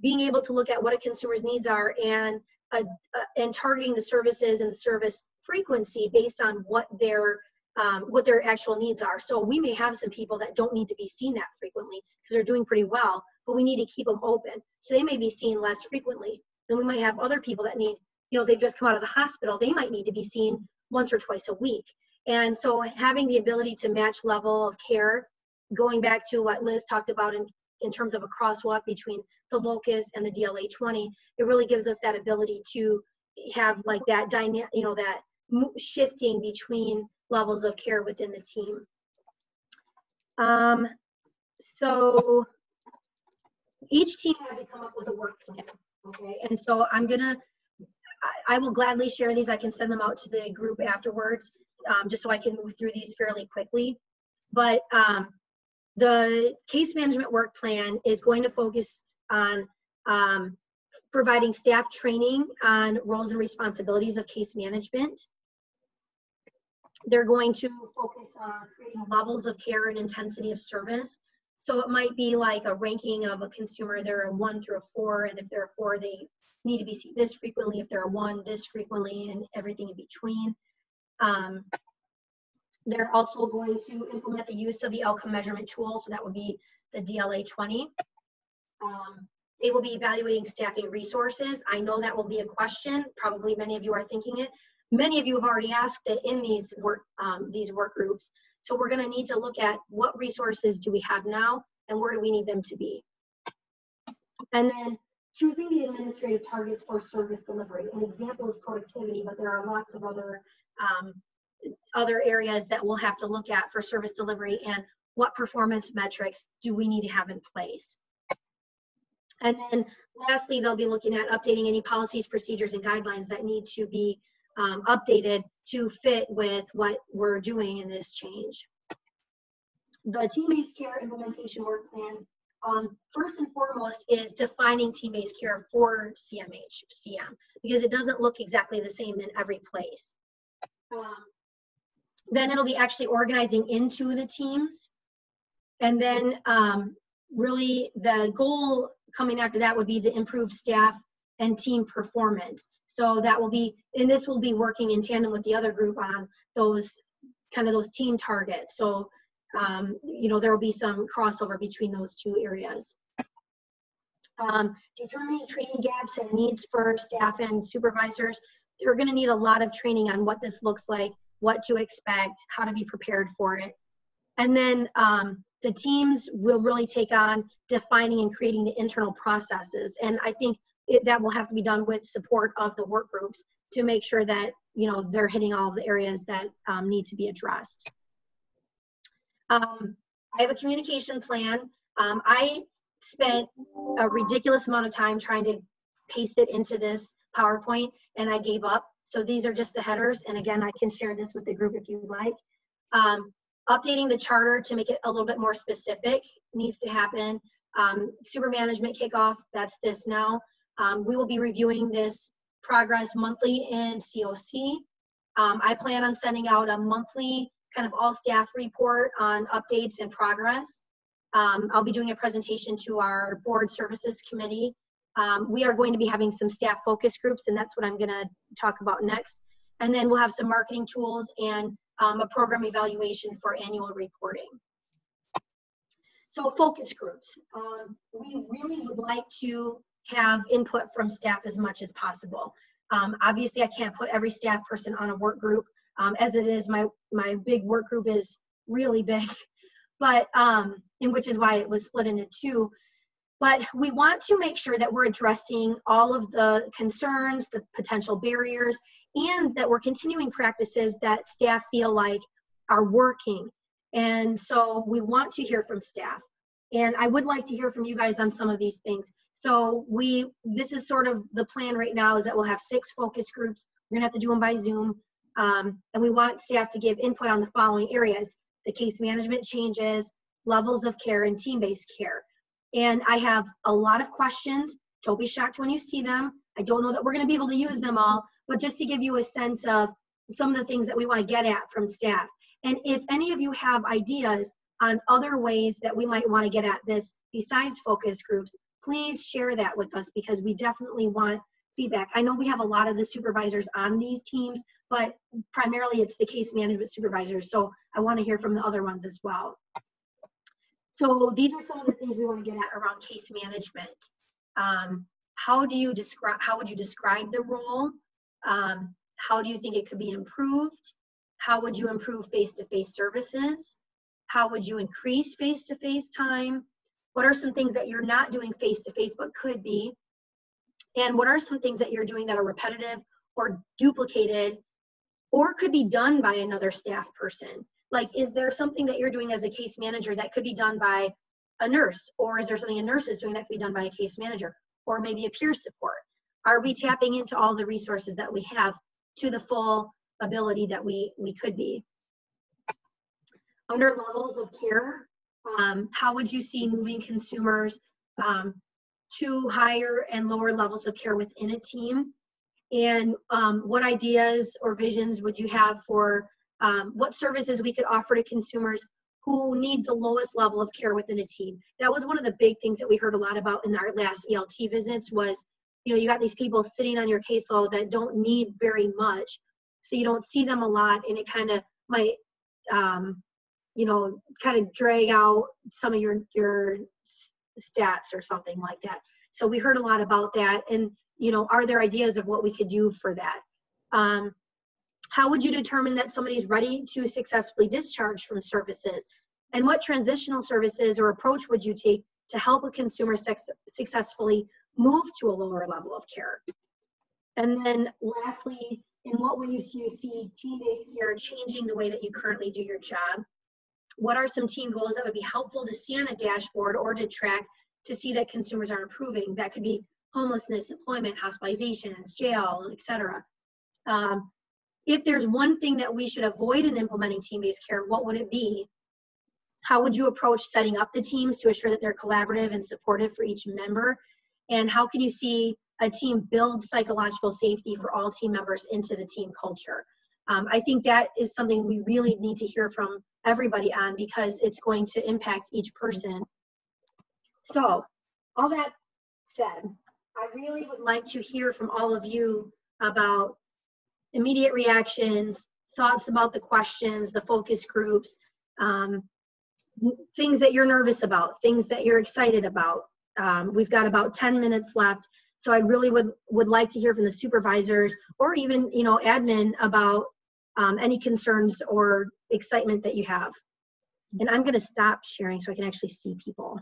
being able to look at what a consumer's needs are and uh, uh, and targeting the services and the service frequency based on what their um, what their actual needs are. So we may have some people that don't need to be seen that frequently because they're doing pretty well, but we need to keep them open. So they may be seen less frequently. Then we might have other people that need, you know, they've just come out of the hospital. They might need to be seen once or twice a week. And so having the ability to match level of care, going back to what Liz talked about in, in terms of a crosswalk between the LOCUS and the DLA 20, it really gives us that ability to have like that dynamic, you know, that shifting between levels of care within the team. Um, so each team has to come up with a work plan, okay? And so I'm gonna, I, I will gladly share these. I can send them out to the group afterwards, um, just so I can move through these fairly quickly. But um, the case management work plan is going to focus on um, providing staff training on roles and responsibilities of case management. They're going to focus on creating levels of care and intensity of service. So it might be like a ranking of a consumer, they're a one through a four, and if they're a four, they need to be seen this frequently, if they're a one, this frequently, and everything in between. Um, they're also going to implement the use of the outcome measurement tool, so that would be the DLA 20. Um, they will be evaluating staffing resources. I know that will be a question. Probably many of you are thinking it. Many of you have already asked it in these work, um, these work groups. So we're gonna need to look at what resources do we have now and where do we need them to be. And then choosing the administrative targets for service delivery. An example is productivity, but there are lots of other um, other areas that we'll have to look at for service delivery and what performance metrics do we need to have in place. And then lastly, they'll be looking at updating any policies, procedures, and guidelines that need to be um, updated to fit with what we're doing in this change. The team-based care implementation work plan, um, first and foremost, is defining team-based care for CMH, CM, because it doesn't look exactly the same in every place. Um, then it'll be actually organizing into the teams. And then um, really the goal coming after that would be the improved staff and team performance. So that will be, and this will be working in tandem with the other group on those kind of those team targets. So, um, you know, there will be some crossover between those two areas. Um, determining training gaps and needs for staff and supervisors. They're going to need a lot of training on what this looks like, what to expect, how to be prepared for it. And then um, the teams will really take on defining and creating the internal processes. And I think it, that will have to be done with support of the work groups to make sure that you know they're hitting all the areas that um, need to be addressed. Um, I have a communication plan. Um, I spent a ridiculous amount of time trying to paste it into this PowerPoint and I gave up. So these are just the headers. And again, I can share this with the group if you'd like. Um, updating the charter to make it a little bit more specific needs to happen. Um, super management kickoff, that's this now. Um, we will be reviewing this progress monthly in COC. Um, I plan on sending out a monthly kind of all staff report on updates and progress. Um, I'll be doing a presentation to our board services committee. Um, we are going to be having some staff focus groups and that's what I'm gonna talk about next. And then we'll have some marketing tools and um, a program evaluation for annual reporting. So focus groups. Um, we really would like to have input from staff as much as possible. Um, obviously, I can't put every staff person on a work group. Um, as it is, my, my big work group is really big, but, um, and which is why it was split into two. But we want to make sure that we're addressing all of the concerns, the potential barriers, and that we're continuing practices that staff feel like are working. And so we want to hear from staff. And I would like to hear from you guys on some of these things. So we, this is sort of the plan right now is that we'll have six focus groups. We're gonna have to do them by Zoom. Um, and we want staff to give input on the following areas, the case management changes, levels of care, and team-based care. And I have a lot of questions. Don't be shocked when you see them. I don't know that we're gonna be able to use them all, but just to give you a sense of some of the things that we wanna get at from staff. And if any of you have ideas on other ways that we might wanna get at this besides focus groups, please share that with us because we definitely want feedback. I know we have a lot of the supervisors on these teams, but primarily it's the case management supervisors. So I want to hear from the other ones as well. So these are some of the things we want to get at around case management. Um, how do you describe, how would you describe the role? Um, how do you think it could be improved? How would you improve face-to-face -face services? How would you increase face-to-face time? What are some things that you're not doing face to face but could be? And what are some things that you're doing that are repetitive or duplicated or could be done by another staff person? Like, is there something that you're doing as a case manager that could be done by a nurse? Or is there something a nurse is doing that could be done by a case manager? Or maybe a peer support? Are we tapping into all the resources that we have to the full ability that we, we could be? Under levels of care, um, how would you see moving consumers um, to higher and lower levels of care within a team? And um, what ideas or visions would you have for um, what services we could offer to consumers who need the lowest level of care within a team? That was one of the big things that we heard a lot about in our last ELT visits was, you know, you got these people sitting on your caseload that don't need very much. So you don't see them a lot and it kind of might um, you know, kind of drag out some of your your stats or something like that. So we heard a lot about that, and you know, are there ideas of what we could do for that? Um, how would you determine that somebody's ready to successfully discharge from services? And what transitional services or approach would you take to help a consumer successfully move to a lower level of care? And then lastly, in what ways do you see team-based care changing the way that you currently do your job? What are some team goals that would be helpful to see on a dashboard or to track to see that consumers are improving? That could be homelessness, employment, hospitalizations, jail, etc. Um, if there's one thing that we should avoid in implementing team-based care, what would it be? How would you approach setting up the teams to ensure that they're collaborative and supportive for each member? And how can you see a team build psychological safety for all team members into the team culture? Um, I think that is something we really need to hear from everybody on because it's going to impact each person. So, all that said, I really would like to hear from all of you about immediate reactions, thoughts about the questions, the focus groups, um, things that you're nervous about, things that you're excited about. um, we've got about 10 minutes left. So I really would, would like to hear from the supervisors or even, you know, admin about um, any concerns or excitement that you have. And I'm gonna stop sharing so I can actually see people.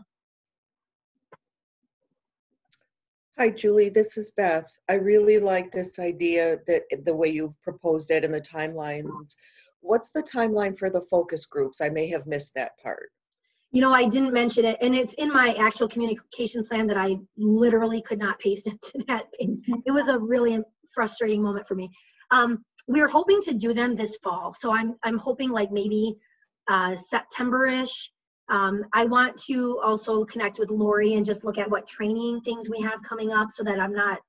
Hi, Julie, this is Beth. I really like this idea that the way you've proposed it and the timelines. What's the timeline for the focus groups? I may have missed that part. You know, I didn't mention it, and it's in my actual communication plan that I literally could not paste into that. It was a really frustrating moment for me. Um, we are hoping to do them this fall, so I'm I'm hoping like maybe uh, September-ish. Um, I want to also connect with Lori and just look at what training things we have coming up, so that I'm not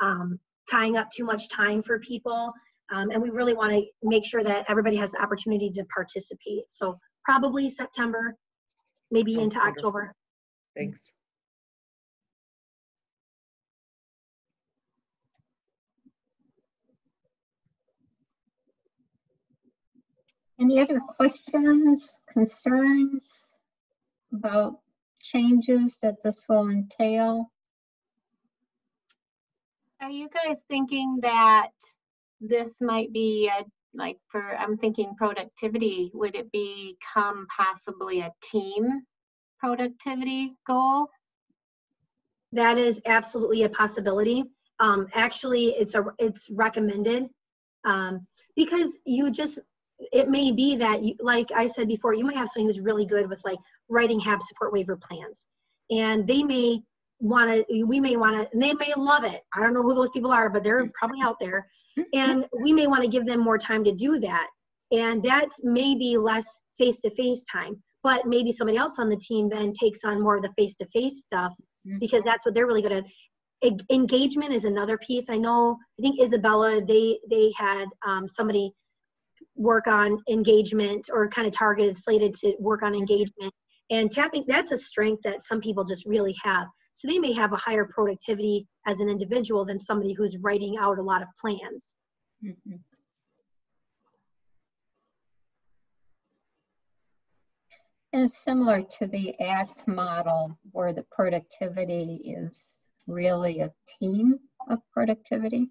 um, tying up too much time for people. Um, and we really want to make sure that everybody has the opportunity to participate. So probably September, maybe into. October. Thanks. Any other questions, concerns about changes that this will entail? Are you guys thinking that this might be a, like for, I'm thinking productivity, would it become possibly a team productivity goal? That is absolutely a possibility. Um, actually, it's a, it's recommended. Um, because you just, it may be that you, like I said before, you might have someone who's really good with like writing HAB support waiver plans. And they may want to, we may want to, and they may love it. I don't know who those people are, but they're probably out there. And we may want to give them more time to do that. And that may be less face-to-face time, but maybe somebody else on the team then takes on more of the face-to-face stuff because that's what they're really good at. Engagement is another piece. I know, I think Isabella, they, they had um, somebody work on engagement or kind of targeted, slated to work on engagement. And tapping, that's a strength that some people just really have. So they may have a higher productivity as an individual than somebody who's writing out a lot of plans. Mhm. And similar to the ACT model where the productivity is really a team of productivity.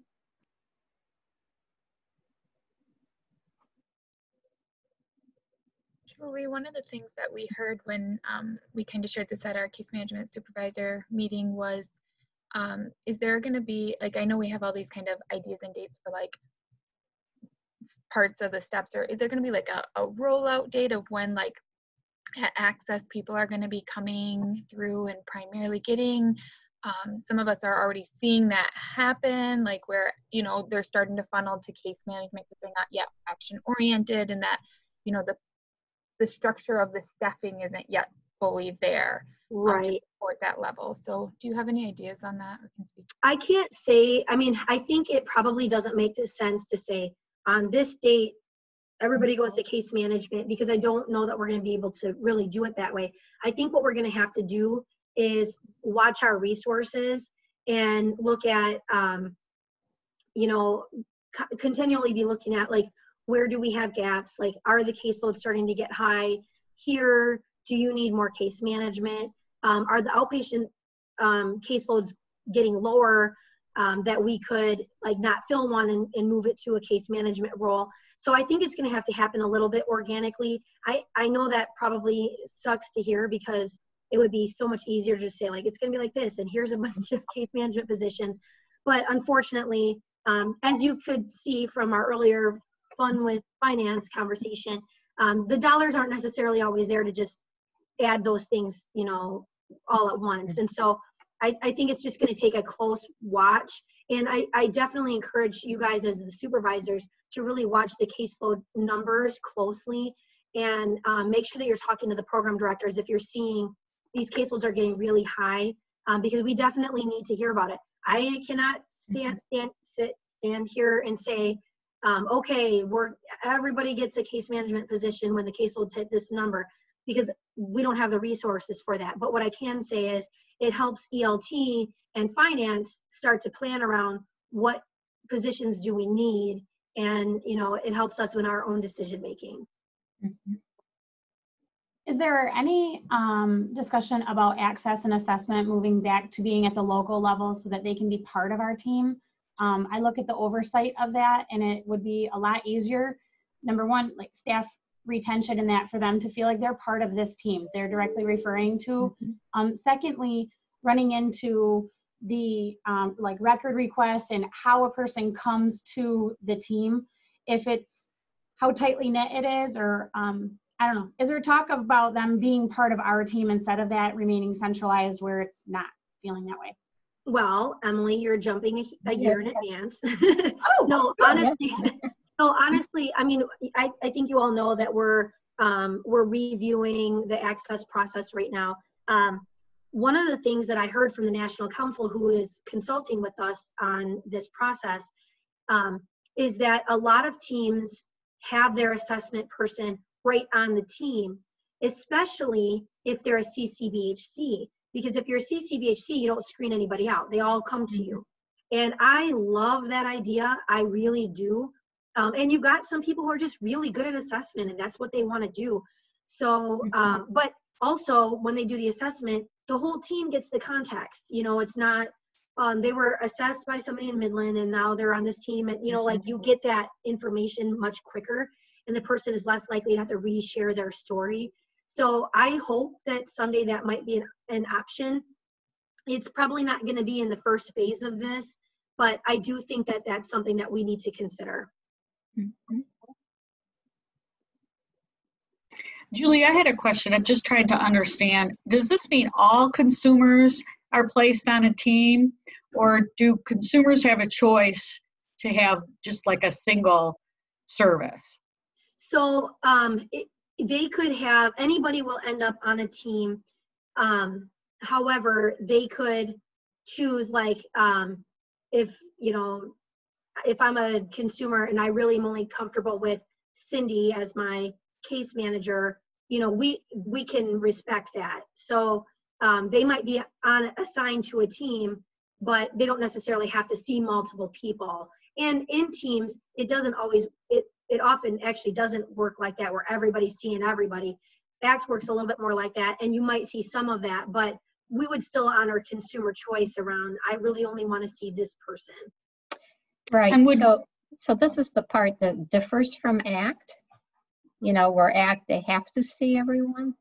Julie, one of the things that we heard when um, we kind of shared this at our case management supervisor meeting was, um, is there going to be, like, I know we have all these kind of ideas and dates for like parts of the steps, or is there going to be like a, a rollout date of when like access people are going to be coming through and primarily getting? Um, some of us are already seeing that happen, like where, you know, they're starting to funnel to case management because they're not yet action oriented and that, you know, the the structure of the staffing isn't yet fully there um, to Right. support that level. So do you have any ideas on that or can speak? I can't say, I mean, I think it probably doesn't make the sense to say on this date, everybody goes to case management because I don't know that we're going to be able to really do it that way. I think what we're going to have to do is watch our resources and look at, um, you know, co- continually be looking at like, where do we have gaps? Like, are the caseloads starting to get high here? Do you need more case management? Um, are the outpatient um, caseloads getting lower um, that we could like not fill one and, and move it to a case management role. So I think it's going to have to happen a little bit organically. I, I know that probably sucks to hear because it would be so much easier to say like it's going to be like this and here's a bunch of case management positions. But unfortunately, um, as you could see from our earlier fun with finance conversation, um, the dollars aren't necessarily always there to just add those things, you know, all at once. And so I, I think it's just going to take a close watch. And I, I definitely encourage you guys as the supervisors to really watch the caseload numbers closely and um, make sure that you're talking to the program directors if you're seeing these caseloads are getting really high, um, because we definitely need to hear about it. I cannot stand, stand, sit, stand here and say, um, okay, we're, everybody gets a case management position when the caseloads hit this number, because we don't have the resources for that. But what I can say is it helps ELT and finance start to plan around what positions do we need and you know it helps us in our own decision making Mhm. Is there any um, discussion about access and assessment moving back to being at the local level so that they can be part of our team? Um, I look at the oversight of that and it would be a lot easier. Number one, like staff retention and that for them to feel like they're part of this team they're directly referring to. Um, secondly, running into the um, like record requests and how a person comes to the team, if it's how tightly knit it is, or um, I don't know, is there talk about them being part of our team instead of that remaining centralized where it's not feeling that way? Well, Emily, you're jumping a, a year in advance. Oh, no, honestly, no, honestly, I mean, I, I think you all know that we're um, we're reviewing the access process right now. Um, one of the things that I heard from the National Council, who is consulting with us on this process, um, is that a lot of teams have their assessment person right on the team, especially if they're a CCBHC. Because if you're a CCBHC, you don't screen anybody out; they all come to you. And I love that idea. I really do. Um, and you've got some people who are just really good at assessment and that's what they want to do. So, um, but also when they do the assessment, the whole team gets the context. You know, it's not, um, they were assessed by somebody in Midland and now they're on this team. And, you know, like you get that information much quicker and the person is less likely to have to reshare their story. So I hope that someday that might be an, an option it's probably not going to be in the first phase of this, but I do think that that's something that we need to consider. Julie, I had a question. I'm just trying to understand. Does this mean all consumers are placed on a team? Or do consumers have a choice to have just like a single service? So um, it, they could have, anybody will end up on a team. Um, however, they could choose like, um, if, you know, if I'm a consumer and I really am only comfortable with Cindy as my case manager, you know, we, we can respect that. So um, they might be on assigned to a team, but they don't necessarily have to see multiple people. And in teams, it doesn't always, it, it often actually doesn't work like that where everybody's seeing everybody. ACT works a little bit more like that, and you might see some of that, but we would still honor consumer choice around, I really only want to see this person. Right, And would- so, so this is the part that differs from ACT. You know, where ACT, they have to see everyone.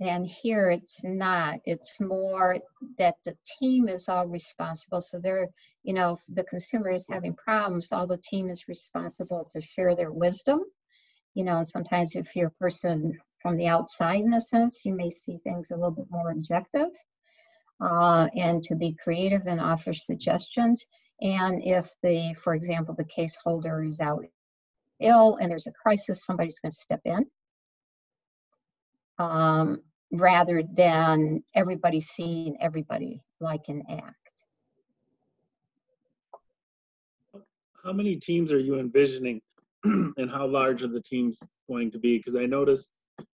And here it's not, it's more that the team is all responsible, so they're, you know, if the consumer is having problems, all the team is responsible to share their wisdom. You know, sometimes if you're a person from the outside in a sense, you may see things a little bit more objective. Uh, and to be creative and offer suggestions. And if the, for example, the case holder is out ill and there's a crisis, somebody's going to step in. Um, rather than everybody seeing everybody like an ACT. How many teams are you envisioning and how large are the teams going to be? Because I noticed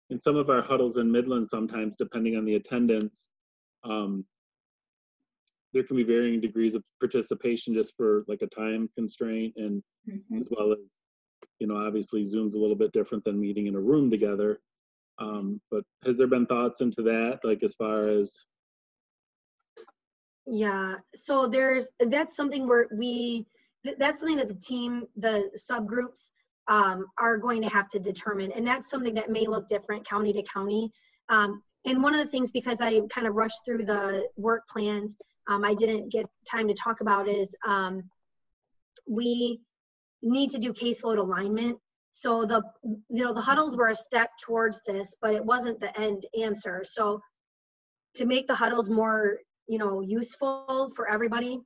in some of our huddles in Midland sometimes, depending on the attendance, um, there can be varying degrees of participation just for like a time constraint and as well as, you know, obviously Zoom's a little bit different than meeting in a room together. Um, but has there been thoughts into that, like as far as, Yeah, so there's, that's something where we, th- that's something that the team, the subgroups um, are going to have to determine. And that's something that may look different county to county. Um, and one of the things, because I kind of rushed through the work plans, um, I didn't get time to talk about is um, we need to do caseload alignment. So the, you know, the huddles were a step towards this, but it wasn't the end answer. So to make the huddles more, you know, useful for everybody,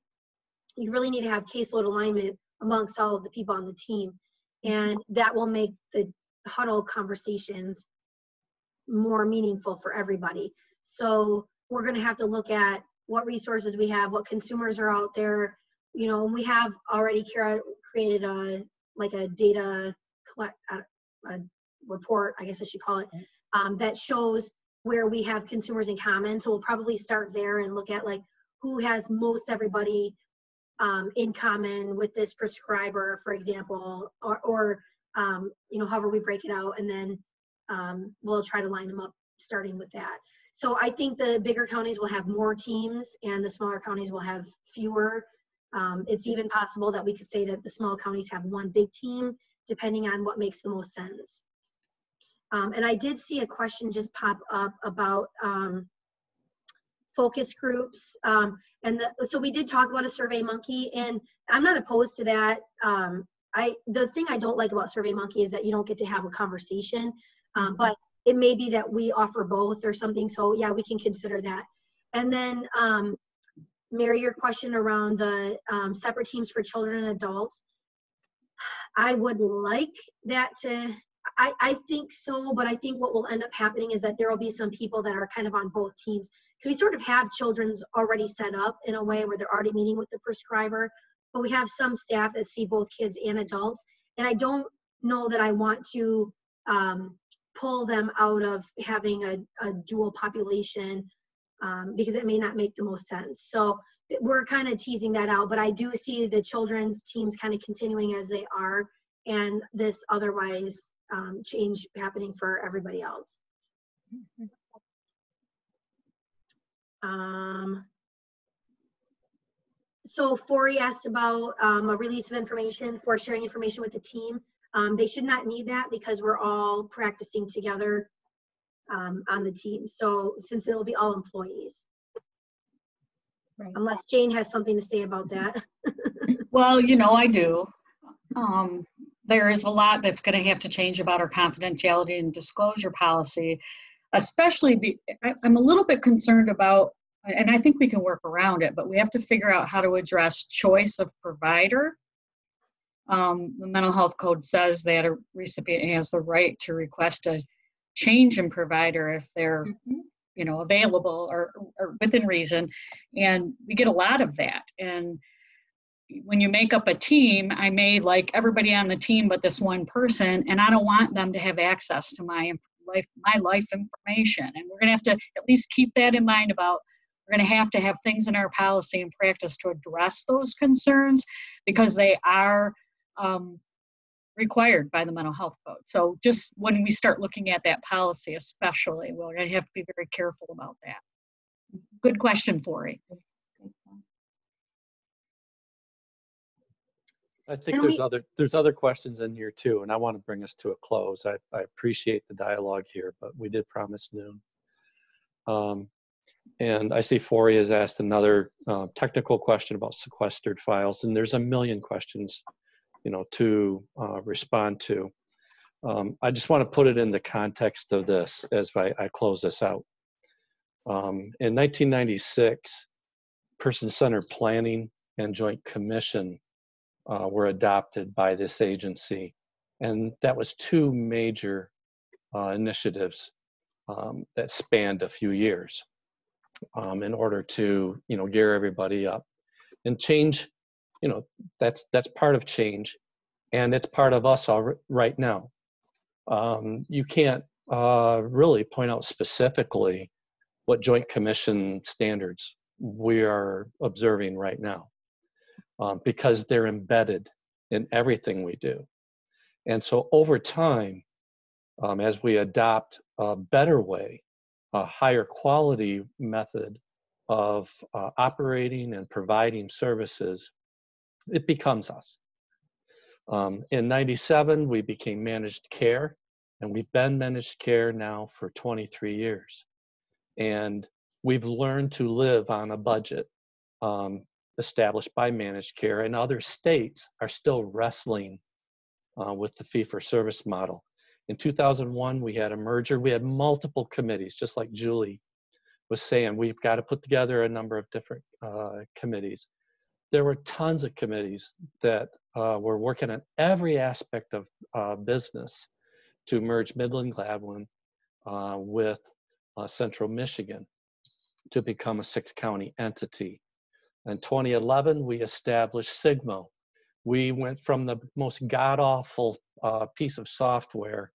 you really need to have caseload alignment amongst all of the people on the team. And that will make the huddle conversations more meaningful for everybody. So we're gonna have to look at what resources we have, what consumers are out there. You know, we have already crea- created a, like a data collect, a, a report, I guess I should call it, um, that shows where we have consumers in common. So we'll probably start there and look at like who has most everybody um, in common with this prescriber, for example, or, or um, you know, however we break it out, and then um, we'll try to line them up starting with that. So I think the bigger counties will have more teams and the smaller counties will have fewer. Um, it's even possible that we could say that the small counties have one big team, depending on what makes the most sense. Um, and I did see a question just pop up about um, focus groups. Um, and the, so we did talk about a survey monkey and I'm not opposed to that. Um, I, the thing I don't like about survey monkey is that you don't get to have a conversation, um, but it may be that we offer both or something. So yeah, we can consider that. And then um, Mary, your question around the um, separate teams for children and adults. I would like that to, I, I think so, but I think what will end up happening is that there will be some people that are kind of on both teams. Because we sort of have children's already set up in a way where they're already meeting with the prescriber, but we have some staff that see both kids and adults. And I don't know that I want to um, pull them out of having a, a dual population um, because it may not make the most sense. So we're kind of teasing that out, but I do see the children's teams kind of continuing as they are and this otherwise um, change happening for everybody else. Um, so Fori asked about um, a release of information for sharing information with the team. Um, they should not need that because we're all practicing together um, on the team. So since it'll be all employees, Right. unless Jane has something to say about that. Well, you know, I do. Um, there is a lot that's going to have to change about our confidentiality and disclosure policy, especially be, I, I'm a little bit concerned about, and I think we can work around it, but we have to figure out how to address choice of provider. Um, the mental health code says that a recipient has the right to request a change in provider if they're you know available or, or within reason and we get a lot of that and when you make up a team i may like everybody on the team but this one person and i don't want them to have access to my life my life information and we're going to have to at least keep that in mind about we're going to have to have things in our policy and practice to address those concerns because they are um, required by the mental health code. So just when we start looking at that policy especially, we're to have to be very careful about that. Good question, Fori. I think there's we- other, there's other questions in here too, and I want to bring us to a close. I, I appreciate the dialogue here, but we did promise noon. Um, And I see Fori has asked another uh, technical question about sequestered files, and there's a million questions, you know, to uh, respond to. Um, I just want to put it in the context of this as I, I close this out. Um, in 1996, person-centered planning and joint commission uh, were adopted by this agency. And that was two major uh, initiatives um, that spanned a few years um, in order to, you know, gear everybody up. And change, you know, that's that's part of change, and it's part of us all right now. Um, you can't uh, really point out specifically what Joint Commission standards we are observing right now um, because they're embedded in everything we do. And so over time, um, as we adopt a better way, a higher quality method of uh, operating and providing services, it becomes us. Um, in 97, we became managed care, and we've been managed care now for 23 years. And we've learned to live on a budget um, established by managed care, and other states are still wrestling uh, with the fee for service model. In 2001, we had a merger. We had multiple committees, just like Julie was saying. We've got to put together a number of different uh, committees. There were tons of committees that uh, were working on every aspect of uh, business to merge Midland Gladwin uh, with uh, Central Michigan to become a six county entity. In 2011, we established Sigmo. We went from the most god awful uh, piece of software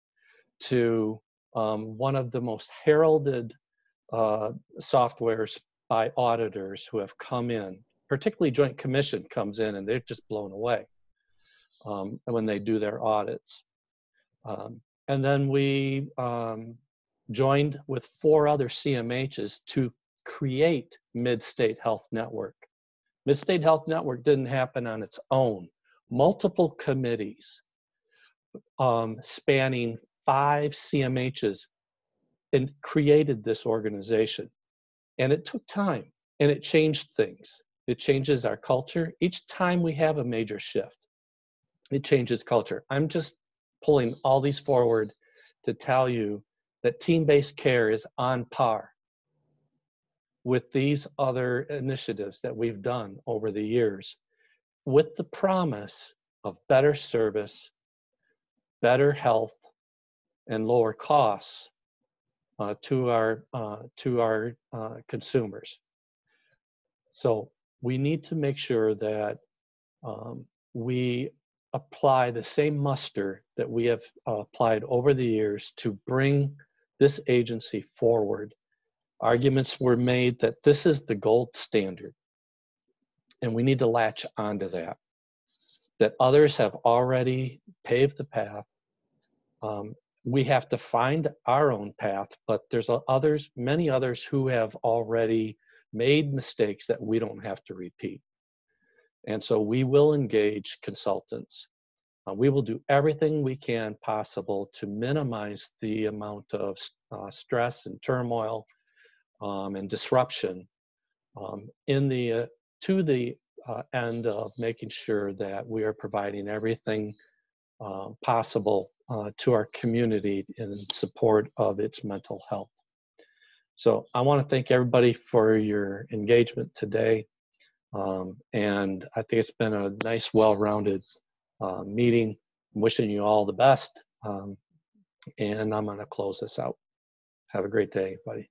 to um, one of the most heralded uh, softwares by auditors who have come in, particularly Joint Commission comes in and they're just blown away um, when they do their audits. Um, and then we um, joined with four other CMHs to create Mid-State Health Network. Mid-State Health Network didn't happen on its own. Multiple committees um, spanning five CMHs and created this organization. And it took time and it changed things. It changes our culture. Each time we have a major shift, it changes culture. I'm just pulling all these forward to tell you that team-based care is on par with these other initiatives that we've done over the years with the promise of better service, better health, and lower costs uh, to our, uh, to our uh, consumers. So we need to make sure that um, we apply the same muster that we have uh, applied over the years to bring this agency forward. Arguments were made that this is the gold standard, and we need to latch onto that. That others have already paved the path. Um, we have to find our own path, but there's others, many others who have already made mistakes that we don't have to repeat. And so we will engage consultants. Uh, we will do everything we can possible to minimize the amount of uh, stress and turmoil um, and disruption um, in the uh, to the uh, end of making sure that we are providing everything uh, possible uh, to our community in support of its mental health. So I want to thank everybody for your engagement today. Um, and I think it's been a nice, well-rounded uh, meeting. I'm wishing you all the best. Um, and I'm going to close this out. Have a great day, buddy.